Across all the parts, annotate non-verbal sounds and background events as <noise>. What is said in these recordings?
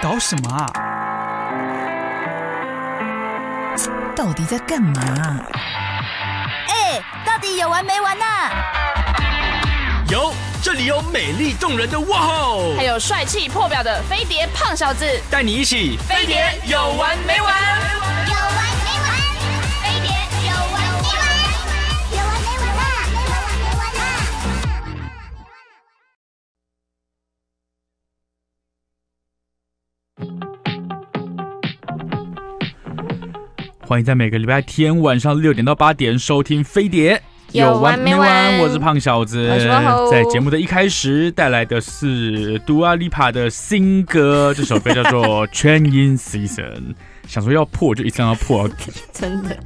搞什么啊？到底在干嘛？哎，到底有完没完呐？有，这里有美丽动人的哇吼，还有帅气破表的飞碟胖小子，带你一起飞碟有完没完？欢迎在每个礼拜天晚上六点到八点收听《飞碟》，有完没完？我是胖小子。在节目的一开始带来的是 Dua Lipa 的新歌，这首歌叫做《Train in Season》。想说要破，就一定要破，<laughs> 真的。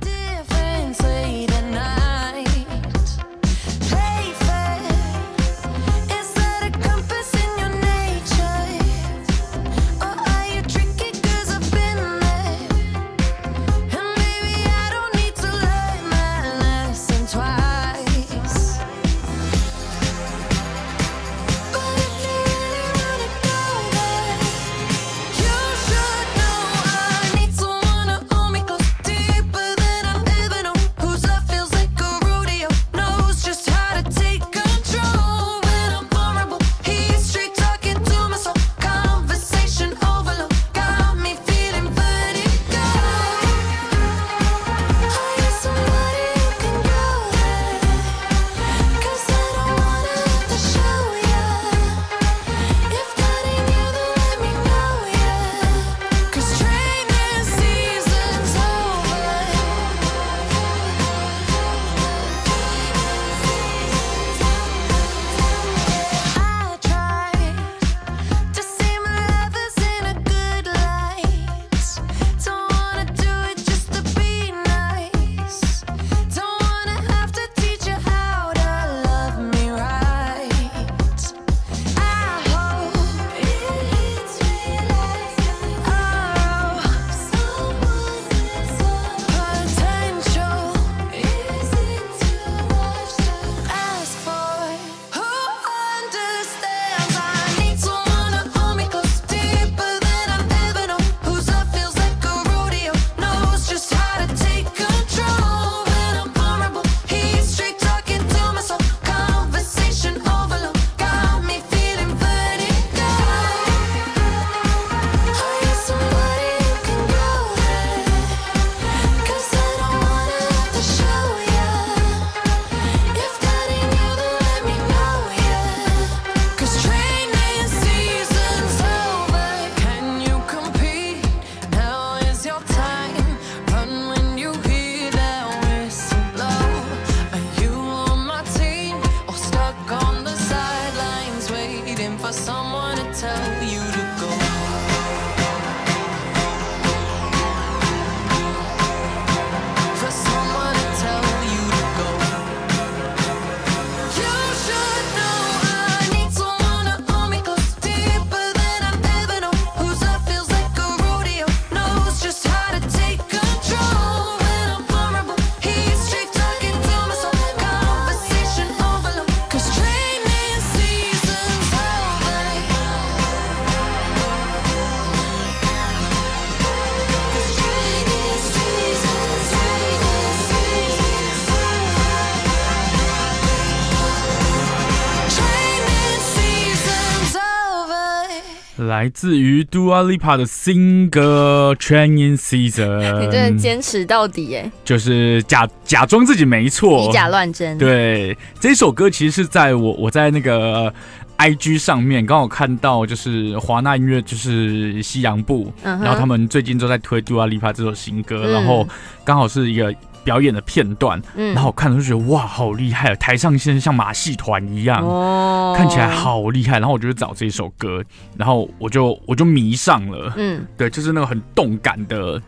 来自于 Dua Lipa 的新歌《Training Season》，你真的坚持到底哎，就是假假装自己没错，以假乱真。对，这首歌其实是在我我在那个 IG 上面刚好看到，就是华纳音乐就是西洋部，然后他们最近都在推 Dua Lipa 这首新歌，然后刚好是一个。表演的片段，然后我看了就觉得哇，好厉害！台上现在像马戏团一样，哦看起来好厉害。然后我就找这首歌，然后我就我就迷上了。嗯，对，就是那个很动感的。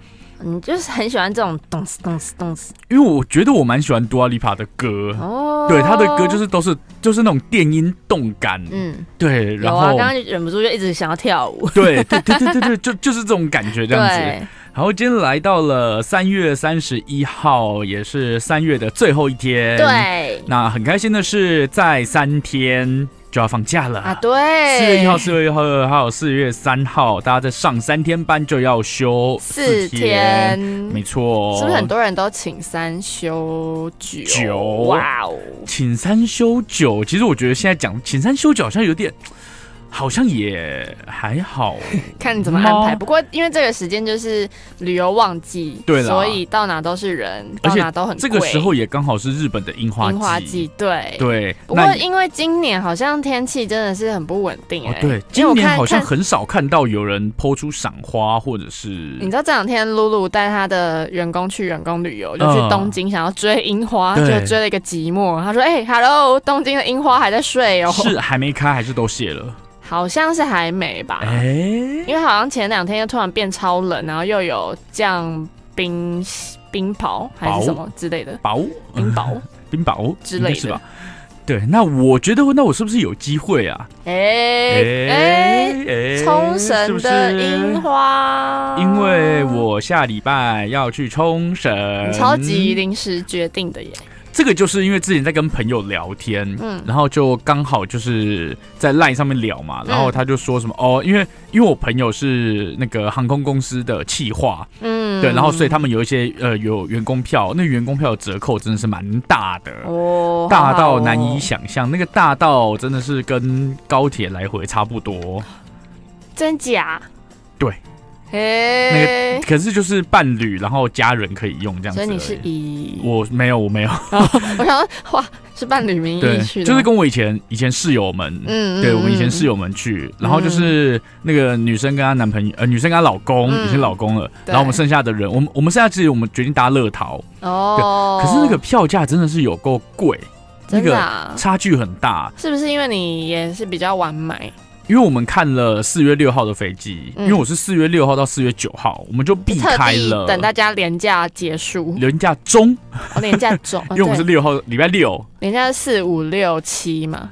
你就是很喜欢这种动次动次动次，因为我觉得我蛮喜欢多阿丽帕的歌。哦，对，他的歌就是都是就是那种电音动感。嗯，对。然后刚刚忍不住就一直想要跳舞。对对对对对对，就就是这种感觉这样子。好，今天来到了三月三十一号，也是三月的最后一天。对，那很开心的是，在三天就要放假了啊，对，四月一号、四月一号、二号、四月三号，大家在上三天班就要休四天，没错。是不是很多人都请三休九？九，哇哦，请三休九。其实我觉得现在讲请三休九好像有点。好像也还好，<laughs> 看你怎么安排。不过因为这个时间就是旅游旺季，对所以到哪都是人，到哪都很这个时候也刚好是日本的樱花樱花季，对对。不过因为今年好像天气真的是很不稳定哎，对，今年好像很少看到有人抛出赏花或者是。你知道这两天露露带她的员工去员工旅游，就去东京想要追樱花，就追了一个寂寞。她说：“哎，Hello，东京的樱花还在睡哦，是还没开还是都谢了？”好像是还没吧，哎，因为好像前两天又突然变超冷，然后又有降冰冰雹还是什么之类的，雹冰雹？<laughs> 冰雹？之类的。吧？对，那我觉得那我是不是有机会啊？哎哎，冲绳的樱花，因为我下礼拜要去冲绳，超级临时决定的耶。这个就是因为之前在跟朋友聊天，嗯，然后就刚好就是在 LINE 上面聊嘛，然后他就说什么哦，因为因为我朋友是那个航空公司的企划，嗯，对，然后所以他们有一些呃有员工票，那员工票的折扣真的是蛮大的哦，大到难以想象，那个大到真的是跟高铁来回差不多，真假？对。那个可是就是伴侣，然后家人可以用这样子。所以你是以我没有，我没有。我想哇，是伴侣名义去，就是跟我以前以前室友们，嗯，对我们以前室友们去，然后就是那个女生跟她男朋友，呃，女生跟她老公已经老公了，然后我们剩下的人，我们我们剩下自己，我们决定搭乐淘哦。可是那个票价真的是有够贵，那个差距很大，是不是因为你也是比较晚买？因为我们看了四月六号的飞机，因为我是四月六号到四月九号，我们就避开了。等大家廉价结束，廉价中，廉价中，<laughs> 因为我们是六号礼拜六，廉价是四五六七嘛。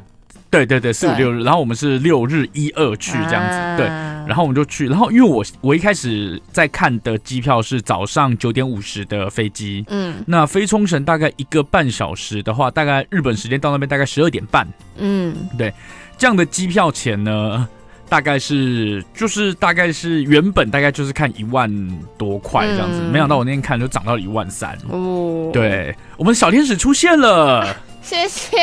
对对对，四五六日，然后我们是六日一二去这样子，对，然后我们就去，然后因为我我一开始在看的机票是早上九点五十的飞机，嗯，那飞冲绳大概一个半小时的话，大概日本时间到那边大概十二点半，嗯，对。这样的机票钱呢，大概是就是大概是原本大概就是看一万多块这样子，没想到我那天看就涨到了一万三哦。对，我们小天使出现了，<laughs> 谢谢。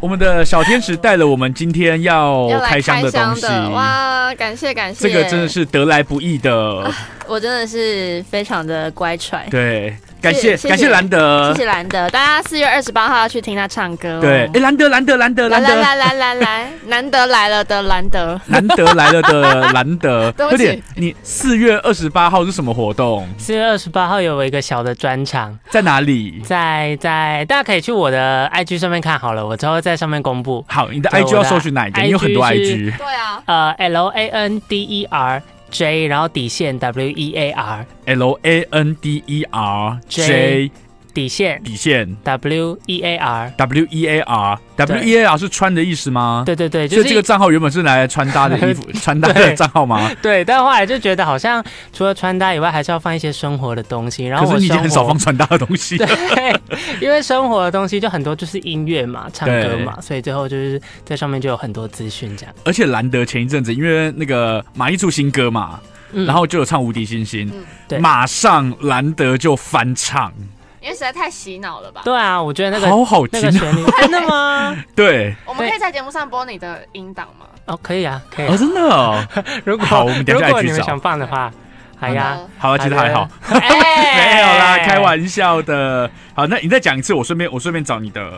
我们的小天使带了我们今天要开箱的东西，哇，感谢感谢，这个真的是得来不易的，我真的是非常的乖揣，对。感谢感谢兰德，谢谢兰德，大家四月二十八号要去听他唱歌。对，哎，兰德兰德兰德兰德，来来来来来，<laughs> 难得来了的兰德，难得来了的兰德。<laughs> 有点，你四月二十八号是什么活动？四月二十八号有一个小的专场，在哪里？在在，大家可以去我的 IG 上面看好了，我之后在上面公布。好，你的 IG 要搜寻哪一个？你有很多 IG。对啊，呃，L A N D E R。J，然后底线 W E A R，L A N D E R J。底线，底线，W E A R，W E A R，W E A R 是穿的意思吗？对对对，就这个账号原本是来穿搭的衣服，<laughs> 穿搭的账号吗？对，但后来就觉得好像除了穿搭以外，还是要放一些生活的东西。然后可是你已经很少放穿搭的东西。<laughs> 对，因为生活的东西就很多，就是音乐嘛，唱歌嘛，所以最后就是在上面就有很多资讯这样。而且兰德前一阵子因为那个马一出新歌嘛，然后就有唱《无敌星星》，对，马上兰德就翻唱。因为实在太洗脑了吧？对啊，我觉得那个好好听，真的吗？<laughs> 对，我们可以在节目上播你的音档吗？哦，可以啊，可以。哦，真的哦。<laughs> 如果好，我们等下去找。想放的话，好呀，好啊，其实还好，<laughs> 没有啦，开玩笑的。好，那你再讲一次，我顺便我顺便找你的。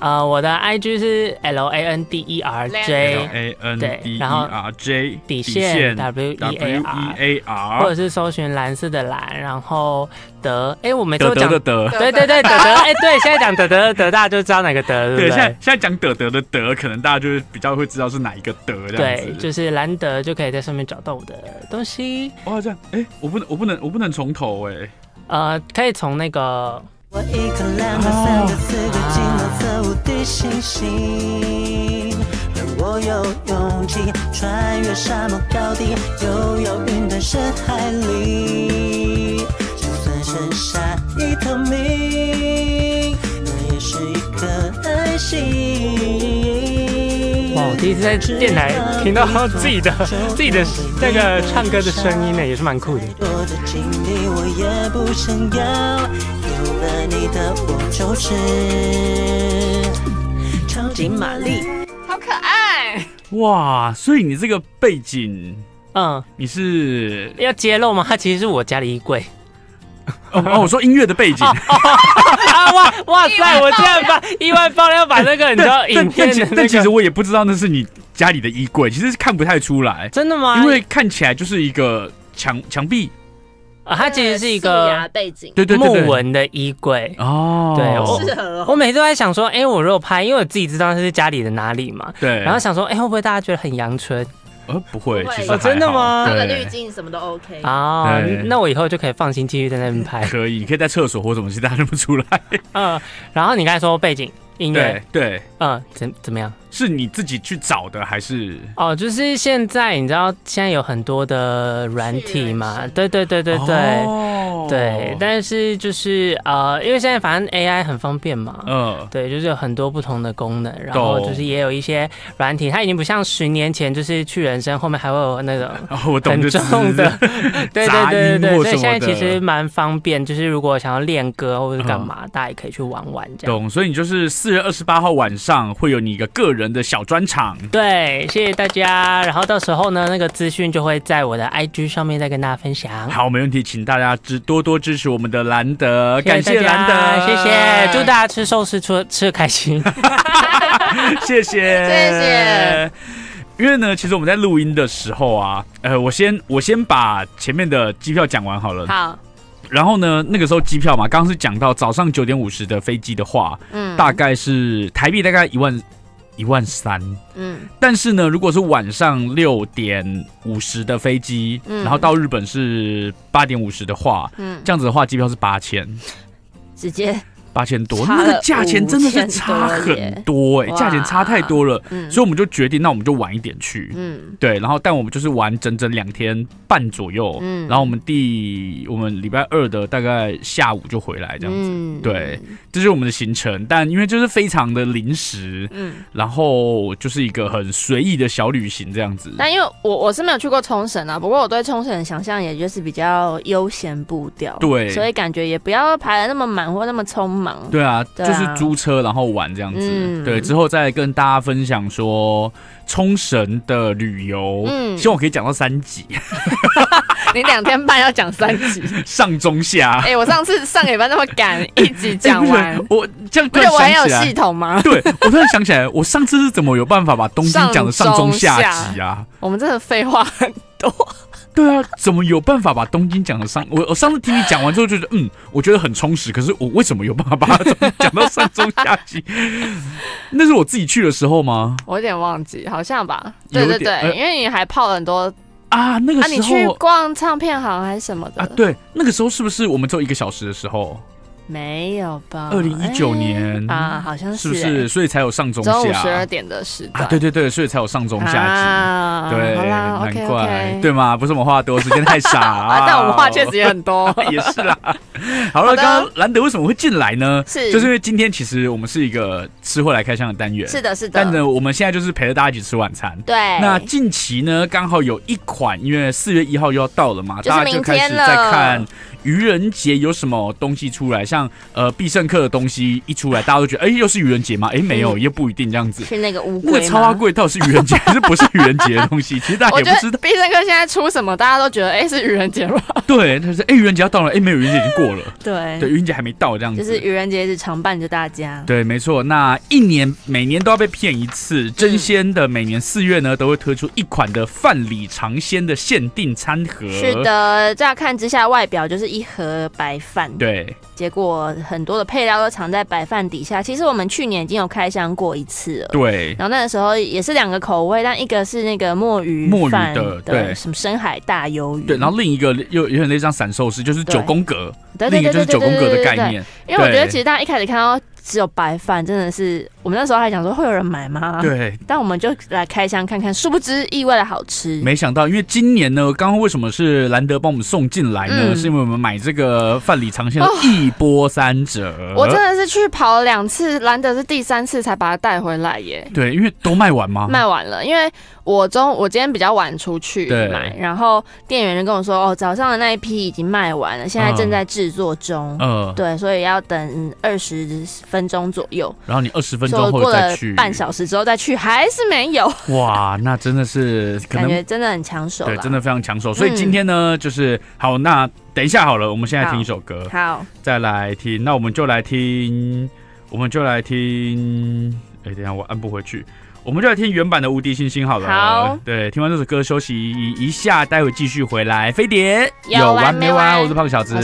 呃，我的 I G 是 L A N D E R J，L A N D E R J 底线 W E A R，或者是搜寻蓝色的蓝，然后德，哎，我每次都讲的德，对对对德德，哎，对，现在讲德德的德，大家就知道哪个德，对，现在现在讲德德的德，可能大家就是比较会知道是哪一个德对，就是兰德就可以在上面找到我的东西。哦，这样，哎，我不能，我不能，我不能从头，哎，呃，可以从那个。我一颗两颗三颗四颗金色无敌星星，让我有勇气穿越沙漠高地，游泳云端深海里。就算剩下一条命，那也是一颗爱心。哇，第一次在电台听到自己的自己的那个唱歌的声音呢，也是蛮酷的。超级玛丽，好可爱哇！所以你这个背景，嗯，你是要揭露吗？它其实是我家的衣柜。哦，我说音乐的背景。<laughs> 啊哇哇塞！我竟然把意外爆料，把那个你知道影片的但其实我也不知道那是你家里的衣柜，其实是看不太出来。真的吗？因为看起来就是一个墙墙壁啊，它其实是一个背景，对对木纹的衣柜。哦。对，我我每次都在想说，哎，我如果拍，因为我自己知道那是家里的哪里嘛，对，然后想说，哎，会不会大家觉得很阳春？呃，不会，其实真的吗？那个滤镜什么都 OK 啊，那我以后就可以放心继续在那边拍。可以，你可以在厕所或什么，其实大家认不出来。嗯，然后你刚才说背景音乐，对，嗯，怎怎么样？是你自己去找的还是？哦，就是现在你知道现在有很多的软体嘛？对对对对对，对。但是就是呃，因为现在反正 AI 很方便嘛，嗯，对，就是有很多不同的功能，然后就是也有一些软体，它已经不像十年前就是去人生后面还会有那种 <laughs> 很重的，<laughs> 对对对对对，所以现在其实蛮方便，就是如果想要练歌或者是干嘛，大家也可以去玩玩这样。懂，所以你就是四月二十八号晚上会有你一个个人。的小专场，对，谢谢大家。然后到时候呢，那个资讯就会在我的 IG 上面再跟大家分享。好，没问题，请大家支多多支持我们的兰德，感谢兰德，谢谢，祝大家吃寿司吃吃的开心，谢谢，谢谢。因为呢，其实我们在录音的时候啊，呃，我先我先把前面的机票讲完好了。好。然后呢，那个时候机票嘛，刚刚是讲到早上九点五十的飞机的话，嗯，大概是台币大概一万。一万三，嗯，但是呢，如果是晚上六点五十的飞机，嗯，然后到日本是八点五十的话，嗯，这样子的话，机票是八千，直接。八千多，那个价钱真的是差很多哎，价钱差太多了，所以我们就决定，那我们就晚一点去，嗯，对，然后但我们就是玩整整两天半左右，嗯，然后我们第我们礼拜二的大概下午就回来这样子，对，这是我们的行程，但因为就是非常的临时，嗯，然后就是一个很随意的小旅行这样子。但因为我我是没有去过冲绳啊，不过我对冲绳的想象也就是比较悠闲步调，对，所以感觉也不要排的那么满或那么匆忙。对啊，就是租车然后玩这样子。对，之后再跟大家分享说冲绳的旅游，希望我可以讲到三集。<laughs> 你两天半要讲三集，<laughs> 上中下。哎，我上次上一班那么赶，一集讲完，<laughs> 我这样不是我很有系统吗？对，我突然想起来，我上次是怎么有办法把东京讲的上中下集啊？我们真的废话很多。对啊，怎么有办法把东京讲的上？我我上次听你讲完之后，就觉得嗯，我觉得很充实。可是我为什么有办法把它 <laughs> 讲到上中下级？那是我自己去的时候吗？我有点忘记，好像吧。对对对，因为你还泡了很多啊，那个时候你去逛唱片行还是什么的啊？对，那个时候是不是我们只有一个小时的时候？没有吧？二零一九年啊，好像是，是不是？所以才有上中下，中午十二点的时段。对对对，所以才有上中下集。对，难怪，对吗？不是我们话多，时间太少。<laughs> 但我们话确实也很多，<laughs> 也是啦。<laughs> 好了，刚刚兰德为什么会进来呢？是，就是因为今天其实我们是一个吃货来开箱的单元。是的，是的。但呢，我们现在就是陪着大家一起吃晚餐。对。那近期呢，刚好有一款，因为四月一号又要到了嘛，大家就开始在看。愚人节有什么东西出来？像呃必胜客的东西一出来，大家都觉得哎，又是愚人节吗？哎，没有，又不一定这样子。是那个乌龟，那个超花贵，到底是愚人节还是不是愚人节的东西？其实大家也不知道。<laughs> 必胜客现在出什么，大家都觉得哎是愚人节吗？对，他说哎愚人节要到了，哎没有愚人节已经过了。<laughs> 对对，愚人节还没到这样子。就是愚人节是常伴着大家。对，没错。那一年每年都要被骗一次，真鲜的每年四月呢都会推出一款的饭里尝鲜的限定餐盒。是的，乍看之下外表就是一盒白。饭对，结果很多的配料都藏在白饭底下。其实我们去年已经有开箱过一次了，对。然后那个时候也是两个口味，但一个是那个墨鱼墨鱼的，对，什么深海大鱿鱼，对。然后另一个又有点那张散寿司，就是九宫格，另一个就是九宫格的概念。因为我觉得其实大家一开始看到只有白饭，真的是我们那时候还想说会有人买吗？对，但我们就来开箱看看，殊不知意外的好吃。没想到，因为今年呢，刚刚为什么是兰德帮我们送进来呢？是因为我们买这个范里长线的一波三折。我真的是去跑了两次，兰德是第三次才把它带回来耶。对，因为都卖完吗？卖完了，因为。我中我今天比较晚出去买，然后店员就跟我说：“哦，早上的那一批已经卖完了，现在正在制作中。”嗯，对，所以要等二十分钟左右。然后你二十分钟后再去，半小时之后再去，还是没有。哇，那真的是感觉真的很抢手，对，真的非常抢手。所以今天呢，就是好，那等一下好了，我们现在听一首歌，好，再来听。那我们就来听，我们就来听。哎，等下我按不回去。我们就来听原版的《无敌星星》好了。好，对，听完这首歌休息一下，待会继续回来。飞碟有完没完？我是胖小子。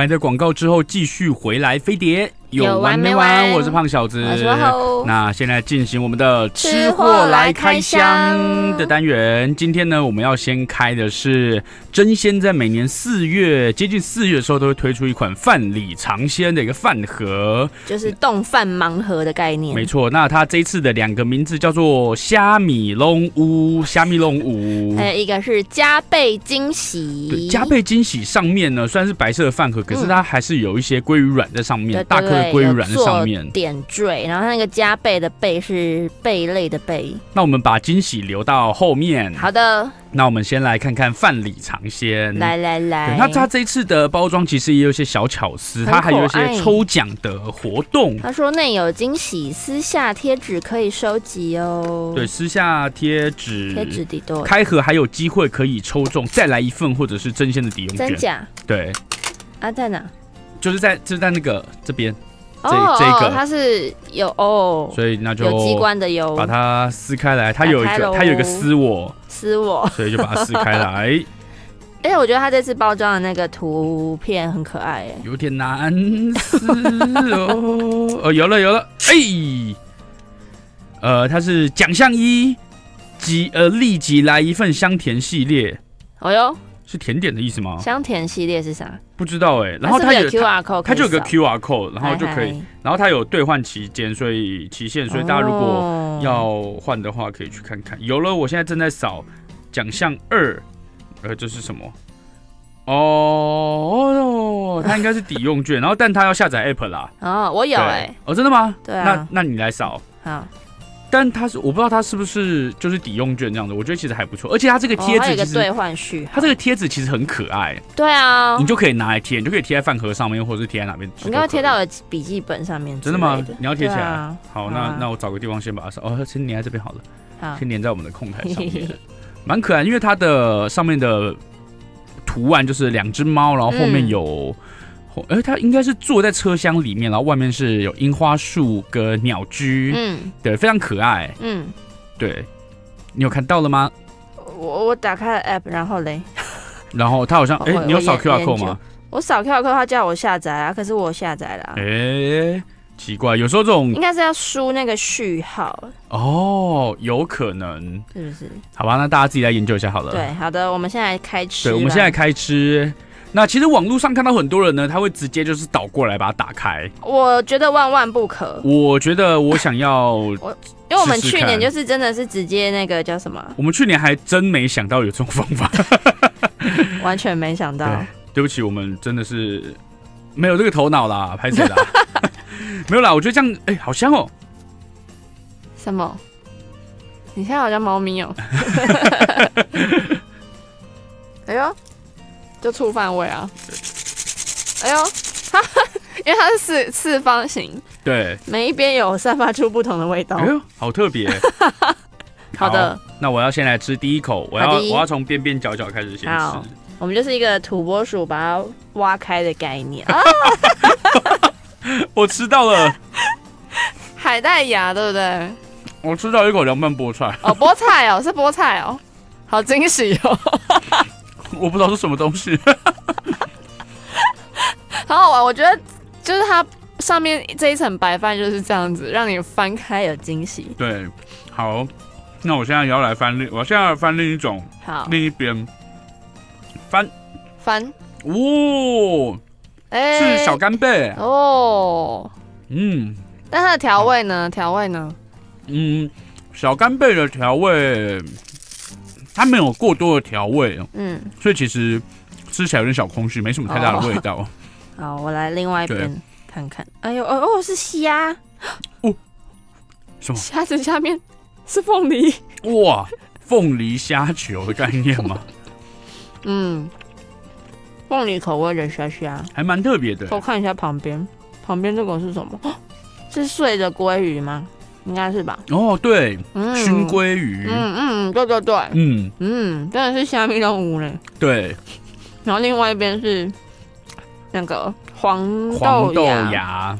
欢迎在广告之后继续回来飞碟。有完没完？我是胖小子。那现在进行我们的吃货来开箱的单元。今天呢，我们要先开的是真鲜，在每年四月接近四月的时候，都会推出一款饭里尝鲜的一个饭盒，就是冻饭盲盒的概念。没错，那它这次的两个名字叫做虾米龙屋、虾米龙屋，还有一个是加倍惊喜。加倍惊喜上面呢，虽然是白色的饭盒，可是它还是有一些鲑鱼卵在上面，大颗的。鲑鱼卵上面点缀，然后它那个加倍的贝是贝类的贝。那我们把惊喜留到后面。好的。那我们先来看看范里尝鲜。来来来，那他这一次的包装其实也有一些小巧思，它还有一些抽奖的活动。他说内有惊喜，私下贴纸可以收集哦。对，私下贴纸，贴纸底多，开盒还有机会可以抽中再来一份或者是真鲜的抵用券。真假？对。啊，在哪？就是在就是在那个这边。哦，这个它是有哦，所以那就有机关的有，把它撕开来，它有一个它有一个撕我撕我，所以就把它撕开来。<laughs> 哎，我觉得它这次包装的那个图片很可爱，哎，有点难撕哦。<laughs> 哦，有了有了，哎，呃，它是奖项一，即呃立即来一份香甜系列。哦哟。是甜点的意思吗？香甜系列是啥？不知道哎。然后它有 Q R code，它就有个 Q R code，然后就可以，然后它有兑换期间，所以期限，所以大家如果要换的话，可以去看看。有了，我现在正在扫奖项二，呃，这是什么？哦，它应该是抵用券，<laughs> 然后但它要下载 App 啦。哦，我有哎。哦，真的吗？对啊。那那你来扫。好。但它是我不知道它是不是就是抵用券这样子，我觉得其实还不错，而且它这个贴纸其实兑换序，它这个贴纸其实很可爱。对啊，你就可以拿来贴，你就可以贴在饭盒上面，或者是贴在哪边。你刚刚贴到了笔记本上面。真的吗？你要贴起来。好，那那我找个地方先把它扫。哦，先粘在这边好了。好，先粘在我们的控台上面。蛮可爱，因为它的上面的图案就是两只猫，然后后面有。哎，它应该是坐在车厢里面，然后外面是有樱花树跟鸟居，嗯，对，非常可爱，嗯，对，你有看到了吗？我我打开了 app，然后嘞，<laughs> 然后它好像，哎，你有扫 QR code 吗？我扫 QR code，它叫我下载啊，可是我下载了，哎，奇怪，有时候这种应该是要输那个序号哦，有可能是不是？好吧，那大家自己来研究一下好了。对，好的，我们现在开吃，对，我们现在开吃。那其实网络上看到很多人呢，他会直接就是倒过来把它打开。我觉得万万不可。我觉得我想要，<laughs> 我因为我们去年就是真的是直接那个叫什么？我们去年还真没想到有这种方法，<laughs> 完全没想到。对不起，我们真的是没有这个头脑啦，拍谁啦？<laughs> 没有啦，我觉得这样哎，好香哦。什么？你现在好像猫咪哦。哎呦！就醋饭味啊！哎呦，哈哈 <laughs> 因为它是四四方形，对，每一边有散发出不同的味道。哎呦，好特别！<laughs> 好的，那我要先来吃第一口，我要我要从边边角角开始先吃。我们就是一个土拨鼠把它挖开的概念啊！<laughs> 我吃到了海带芽，对不对？我吃到一口凉拌菠菜哦，菠菜哦，是菠菜哦，好惊喜哦！我不知道是什么东西，<laughs> 好好玩。我觉得就是它上面这一层白饭就是这样子，让你翻开有惊喜。对，好，那我现在也要来翻另，我现在要翻另一种，好，另一边翻翻，哦，哎，是小干贝哦，嗯，那它的调味呢？调味呢？嗯，小干贝的调味。它没有过多的调味，嗯，所以其实吃起来有点小空虚，没什么太大的味道。好，我来另外一边看看。哎呦，哦哦，是虾哦，什么？虾子下面是凤梨？哇，凤梨虾球的概念吗？<laughs> 嗯，凤梨口味的虾虾，还蛮特别的。我看一下旁边，旁边这个是什么？是碎的鲑鱼吗？应该是吧？哦，对，熏鲑鱼，嗯嗯，对对对，嗯嗯，真的是虾米都无嘞。对，然后另外一边是那个黄黄豆芽，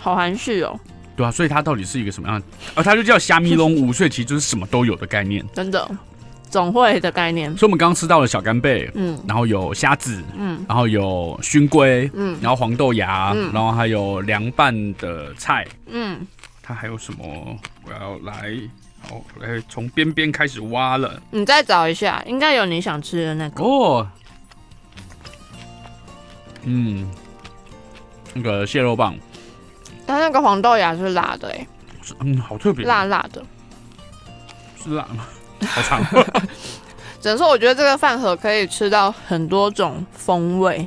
好含蓄哦。对啊，所以它到底是一个什么样？啊，它就叫虾米龙五岁，其实就是什么都有的概念。真的，总会的概念。所以我们刚刚吃到了小干贝，嗯，然后有虾子，嗯，然后有熏龟，嗯，然后黄豆芽，然后还有凉拌的菜，嗯。它还有什么？我要来，好，来从边边开始挖了。你再找一下，应该有你想吃的那个哦。嗯，那个蟹肉棒，它那个黄豆芽是辣的哎，嗯，好特别，辣辣的，是辣吗？<laughs> 好长。只能说，我觉得这个饭盒可以吃到很多种风味。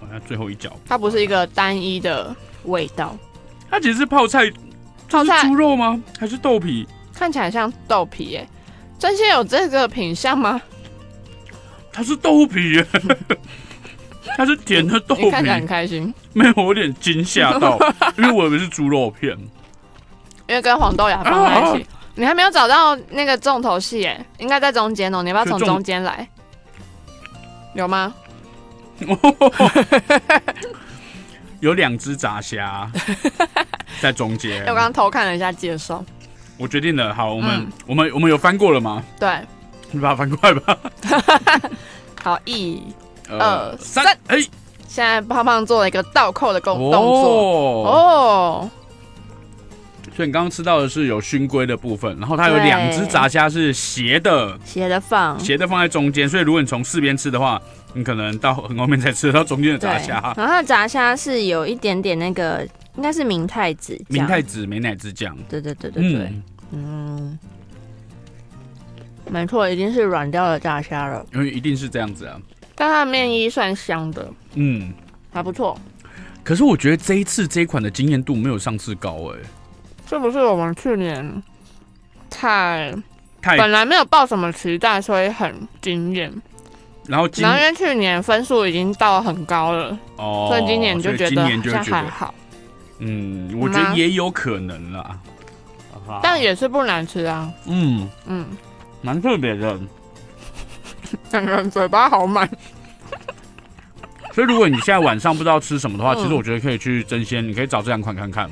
好像最后一角，它不是一个单一的。味道。它其实是泡菜，泡菜猪肉吗？还是豆皮？看起来像豆皮耶。真心有这个品相吗？它是豆皮，<laughs> 它是甜的豆皮。看起来很开心。没有，我有点惊吓到，<laughs> 因为我以为是猪肉片。因为跟黄豆芽放在一起。你还没有找到那个重头戏耶，应该在中间哦。你要不要从中间来？有吗？有两只炸虾 <laughs> 在中间。我刚刚偷看了一下介绍。我决定了，好，我们我们我们有翻过了吗？对，你把它翻过来吧。<laughs> 好，一、二、三，哎，现在胖胖做了一个倒扣的动动作哦。所以你刚刚吃到的是有熏龟的部分，然后它有两只炸虾是斜的，斜的放，斜的放在中间。所以如果你从四边吃的话，你可能到很后面才吃到中间的炸虾。然后炸虾是有一点点那个，应该是明太子，明太子美乃滋酱。对对对对对，嗯，没错，已经是软掉的炸虾了。因为一定是这样子啊。但它的面衣算香的，嗯，还不错。可是我觉得这一次这一款的惊艳度没有上次高哎。是不是我们去年太太本来没有抱什么期待，所以很惊艳。然后，然后因为去年分数已经到很高了，哦，所以今年就觉得好像还好。嗯，我觉得也有可能啦，但也是不难吃啊。嗯嗯，蛮特别的。两个人嘴巴好满。<laughs> 所以如果你现在晚上不知道吃什么的话，其实我觉得可以去争鲜，你可以找这两款看看。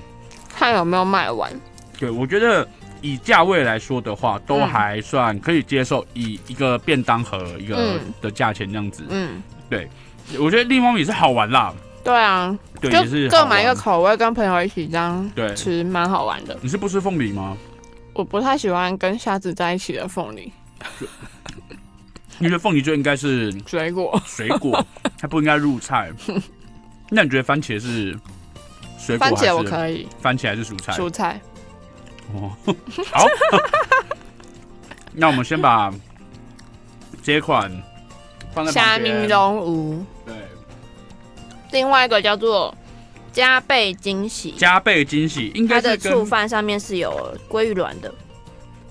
看有没有卖完？对，我觉得以价位来说的话，都还算可以接受。以一个便当盒一个的价钱这样子，嗯，对，我觉得立方米是好玩啦。对啊，对，是各买一个口味，跟朋友一起这样对吃，蛮好玩的。你是不吃凤梨吗？我不太喜欢跟虾子在一起的凤梨。你觉得凤梨就应该是水果？水果 <laughs> 它不应该入菜。<laughs> 那你觉得番茄是？番茄我可以，番茄还是蔬菜？蔬菜。哦，<laughs> 好。<laughs> 那我们先把这款放在虾米龙屋。对。另外一个叫做加倍惊喜。加倍惊喜，应该它的醋饭上面是有鲑鱼卵的，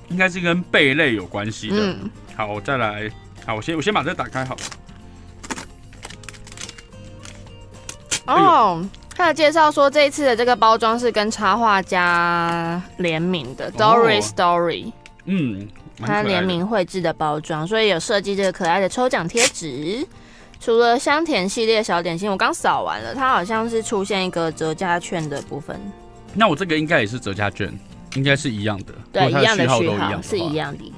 应该是跟贝类有关系的。嗯。好，我再来。好，我先我先把这个打开，好。哦。他的介绍说，这一次的这个包装是跟插画家联名的，Dory Story。嗯，他联名绘制的包装，所以有设计这个可爱的抽奖贴纸。除了香甜系列小点心，我刚扫完了，它好像是出现一个折价券的部分。那我这个应该也是折价券，应该是一样的，对，一样的序号是一样的。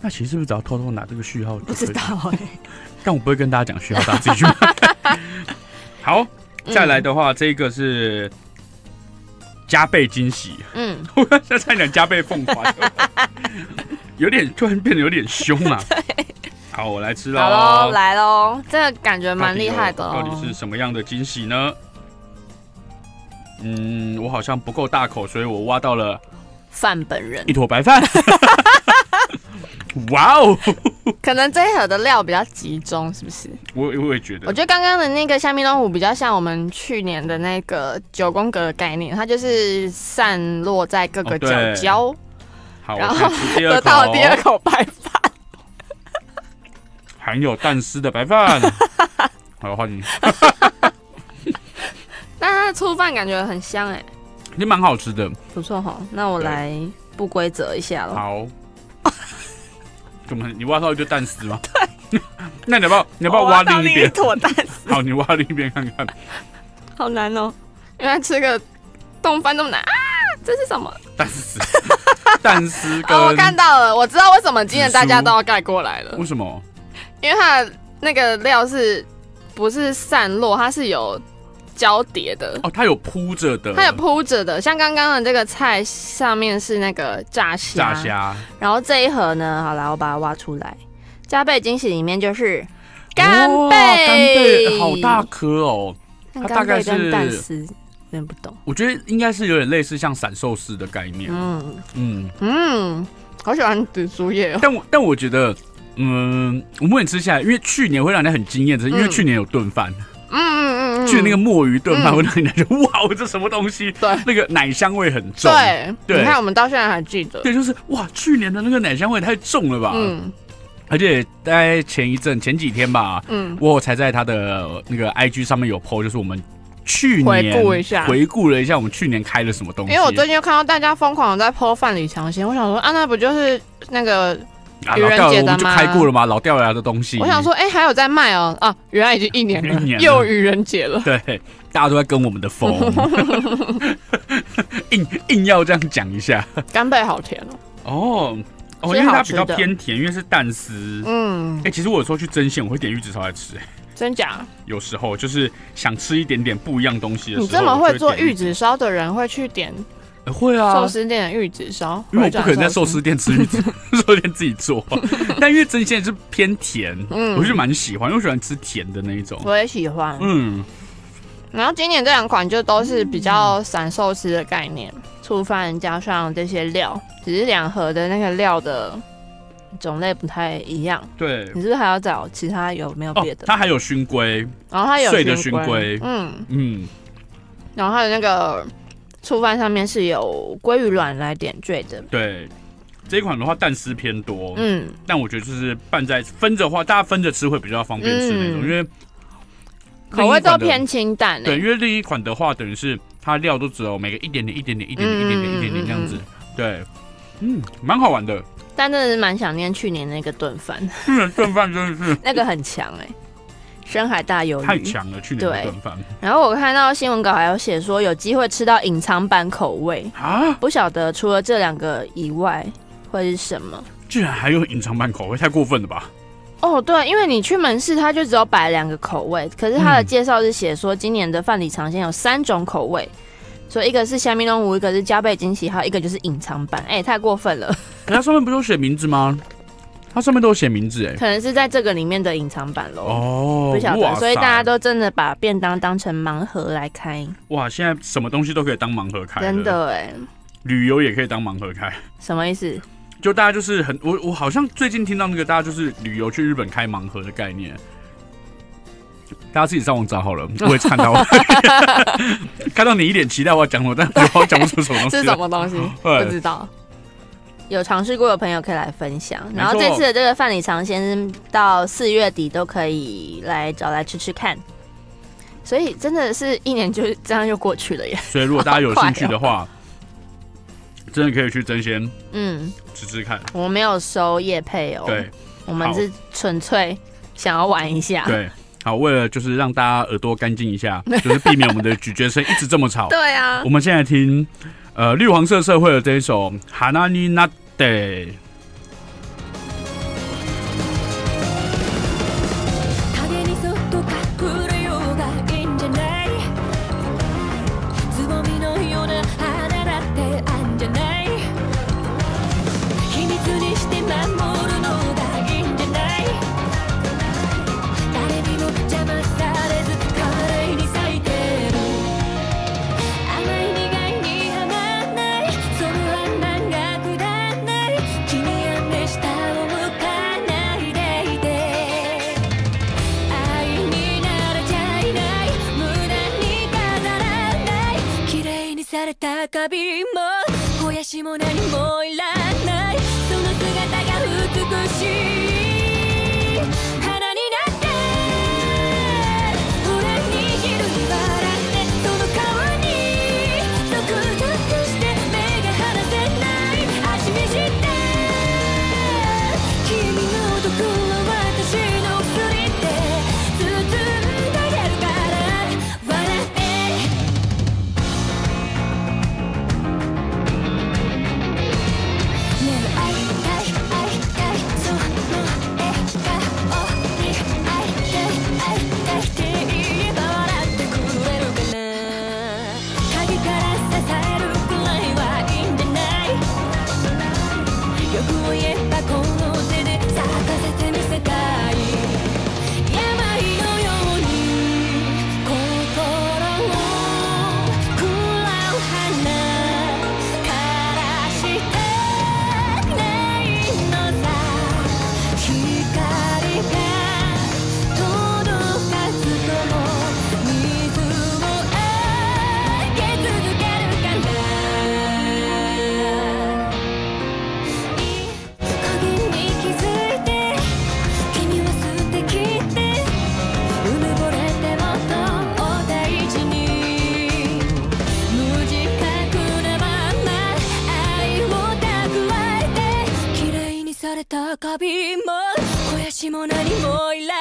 那其实是不是只要偷偷拿这个序号？不知道哎，<laughs> 但我不会跟大家讲序号，大家自己去买。<laughs> 好。再来的话，这个是加倍惊喜。嗯，<laughs> 我刚才在讲加倍奉还，<laughs> 有点突然变得有点凶啊。<laughs> 好，我来吃喽。好喽，来喽，这个感觉蛮厉害的。到底是什么样的惊喜呢？嗯，我好像不够大口，所以我挖到了饭本人一坨白饭。<laughs> 哇哦，可能这一盒的料比较集中，是不是？我我也觉得。我觉得刚刚的那个虾米龙虎比较像我们去年的那个九宫格的概念，它就是散落在各个角角，然后得到第二口白饭，含有蛋丝的白饭。好，欢迎。<laughs> 但它的粗饭感觉很香哎，也蛮好吃的，不错哈。那我来不规则一下了。好。<laughs> 怎么？你挖到一个蛋丝吗？对。<laughs> 那你要不要？你要不要挖另一边？坨蛋丝。<laughs> 好，你挖另一边看看。好难哦，原来吃个冻饭那么难啊！这是什么？蛋丝。蛋丝。哦，我看到了，我知道为什么今天大家都要盖过来了。为什么？因为它那个料是不是散落？它是有。交叠的。哦，它有铺着的，它有铺着的，像刚刚的这个菜上面是那个炸虾，炸虾，然后这一盒呢，好来我把它挖出来，加倍惊喜里面就是干贝，干贝好大颗哦，它大概是蛋丝，有点不懂，我觉得应该是有点类似像散寿司的概念，嗯。嗯。嗯，好喜欢紫苏叶，但我但我觉得，嗯，我目前吃下来，因为去年会让人很惊艳，是因为去年有炖饭。嗯嗯嗯，去去那个墨鱼炖饭，我让人家就哇，这什么东西？对，那个奶香味很重。对，你看我们到现在还记得。对，就是哇，去年的那个奶香味太重了吧？嗯。而且在前一阵、前几天吧，嗯，我才在他的那个 IG 上面有 PO，就是我们去年回顾一下，回顾了一下我们去年开了什么东西。因为我最近又看到大家疯狂的在 PO 范里尝鲜，我想说啊，那不就是那个？愚人节的吗？就开过了嘛？老掉牙的东西。我想说，哎，还有在卖哦啊！原来已经 <laughs> 一年了，又愚人节了。对，大家都在跟我们的风，<laughs> 硬硬要这样讲一下。干贝好甜哦。哦，因为它比较偏甜，因为是蛋丝。嗯。哎，其实我有时候去针线，我会点玉子烧来吃。哎，真假？有时候就是想吃一点点不一样东西的时候。你这么会做玉子烧的人，会去点？会啊，寿司店的玉子烧，因为我不可能在寿司店吃玉子，<laughs> 寿司店自己做。<laughs> 但因为针线是偏甜，嗯，我就蛮喜欢，因为我喜欢吃甜的那一种。我也喜欢，嗯。然后今年这两款就都是比较散寿司的概念，醋饭加上这些料，只是两盒的那个料的种类不太一样。对，你是不是还要找其他有没有别的？它还有熏龟，然后它有碎的熏龟，嗯嗯，然后还有那个。醋饭上面是有鲑鱼卵来点缀的。对，这一款的话蛋丝偏多，嗯，但我觉得就是拌在分着话，大家分着吃会比较方便吃那种，因为口味都偏清淡。对，因为另一款的话，等于是它料都只有每个一点点、一点点、一点点、一点点、一点点这样子。对，嗯，蛮好玩的。但真的是蛮想念去年那个炖饭。去 <laughs> 年炖饭真的是 <laughs> 那个很强哎。深海大鱿鱼太强了，去年的炖饭。然后我看到新闻稿还有写说有机会吃到隐藏版口味啊，不晓得除了这两个以外会是什么？居然还有隐藏版口味，太过分了吧？哦，对，因为你去门市，它就只有摆两个口味，可是它的介绍是写说今年的饭里尝鲜有三种口味，所以一个是虾米龙五，一个是加倍惊喜，还有一个就是隐藏版。哎，太过分了！<laughs> 它上面不是有写名字吗？它上面都有写名字哎，可能是在这个里面的隐藏版喽。哦，不晓得，所以大家都真的把便当当成盲盒来开。哇，现在什么东西都可以当盲盒开，真的哎。旅游也可以当盲盒开，什么意思？就大家就是很我我好像最近听到那个大家就是旅游去日本开盲盒的概念，大家自己上网找好了，<laughs> 我会看到，<laughs> 看到你一脸期待我要讲什么，但我讲不出什么东西，是什么东西？<laughs> 不知道。有尝试过的朋友可以来分享，然后这次的这个饭里尝鲜到四月底都可以来找来吃吃看，所以真的是一年就这样又过去了耶。所以如果大家有兴趣的话，<laughs> 真的可以去争先，嗯，吃吃看。我们没有收叶配哦，对，我们是纯粹想要玩一下。对，好，为了就是让大家耳朵干净一下，就是避免我们的咀嚼声一直这么吵。<laughs> 对啊，我们现在听。呃绿黄色社会的这一首《Hanani Nade》，尼纳德》。高びも肥やしも何もいらない再びも肥やしも何もいら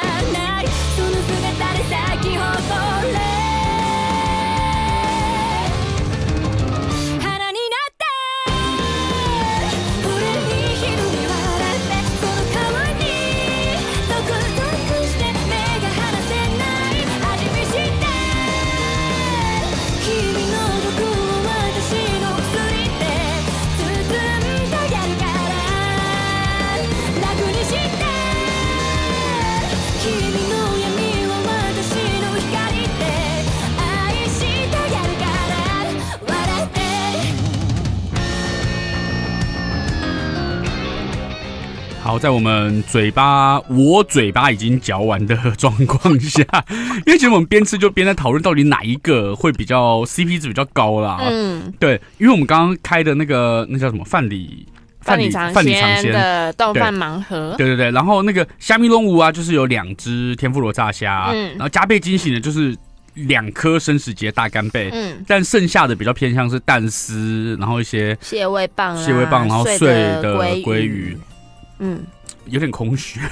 在我们嘴巴我嘴巴已经嚼完的状况下，<laughs> 因为其实我们边吃就边在讨论到底哪一个会比较 CP 值比较高啦。嗯，对，因为我们刚刚开的那个那叫什么范里饭里尝鲜的豆饭盲盒，对对对，然后那个虾米龙五啊，就是有两只天妇罗炸虾，嗯，然后加倍惊喜的就是两颗生食节大干贝，嗯，但剩下的比较偏向是蛋丝，然后一些蟹味棒、蟹味棒，然后碎的鲑鱼。嗯，有点空虚。<laughs>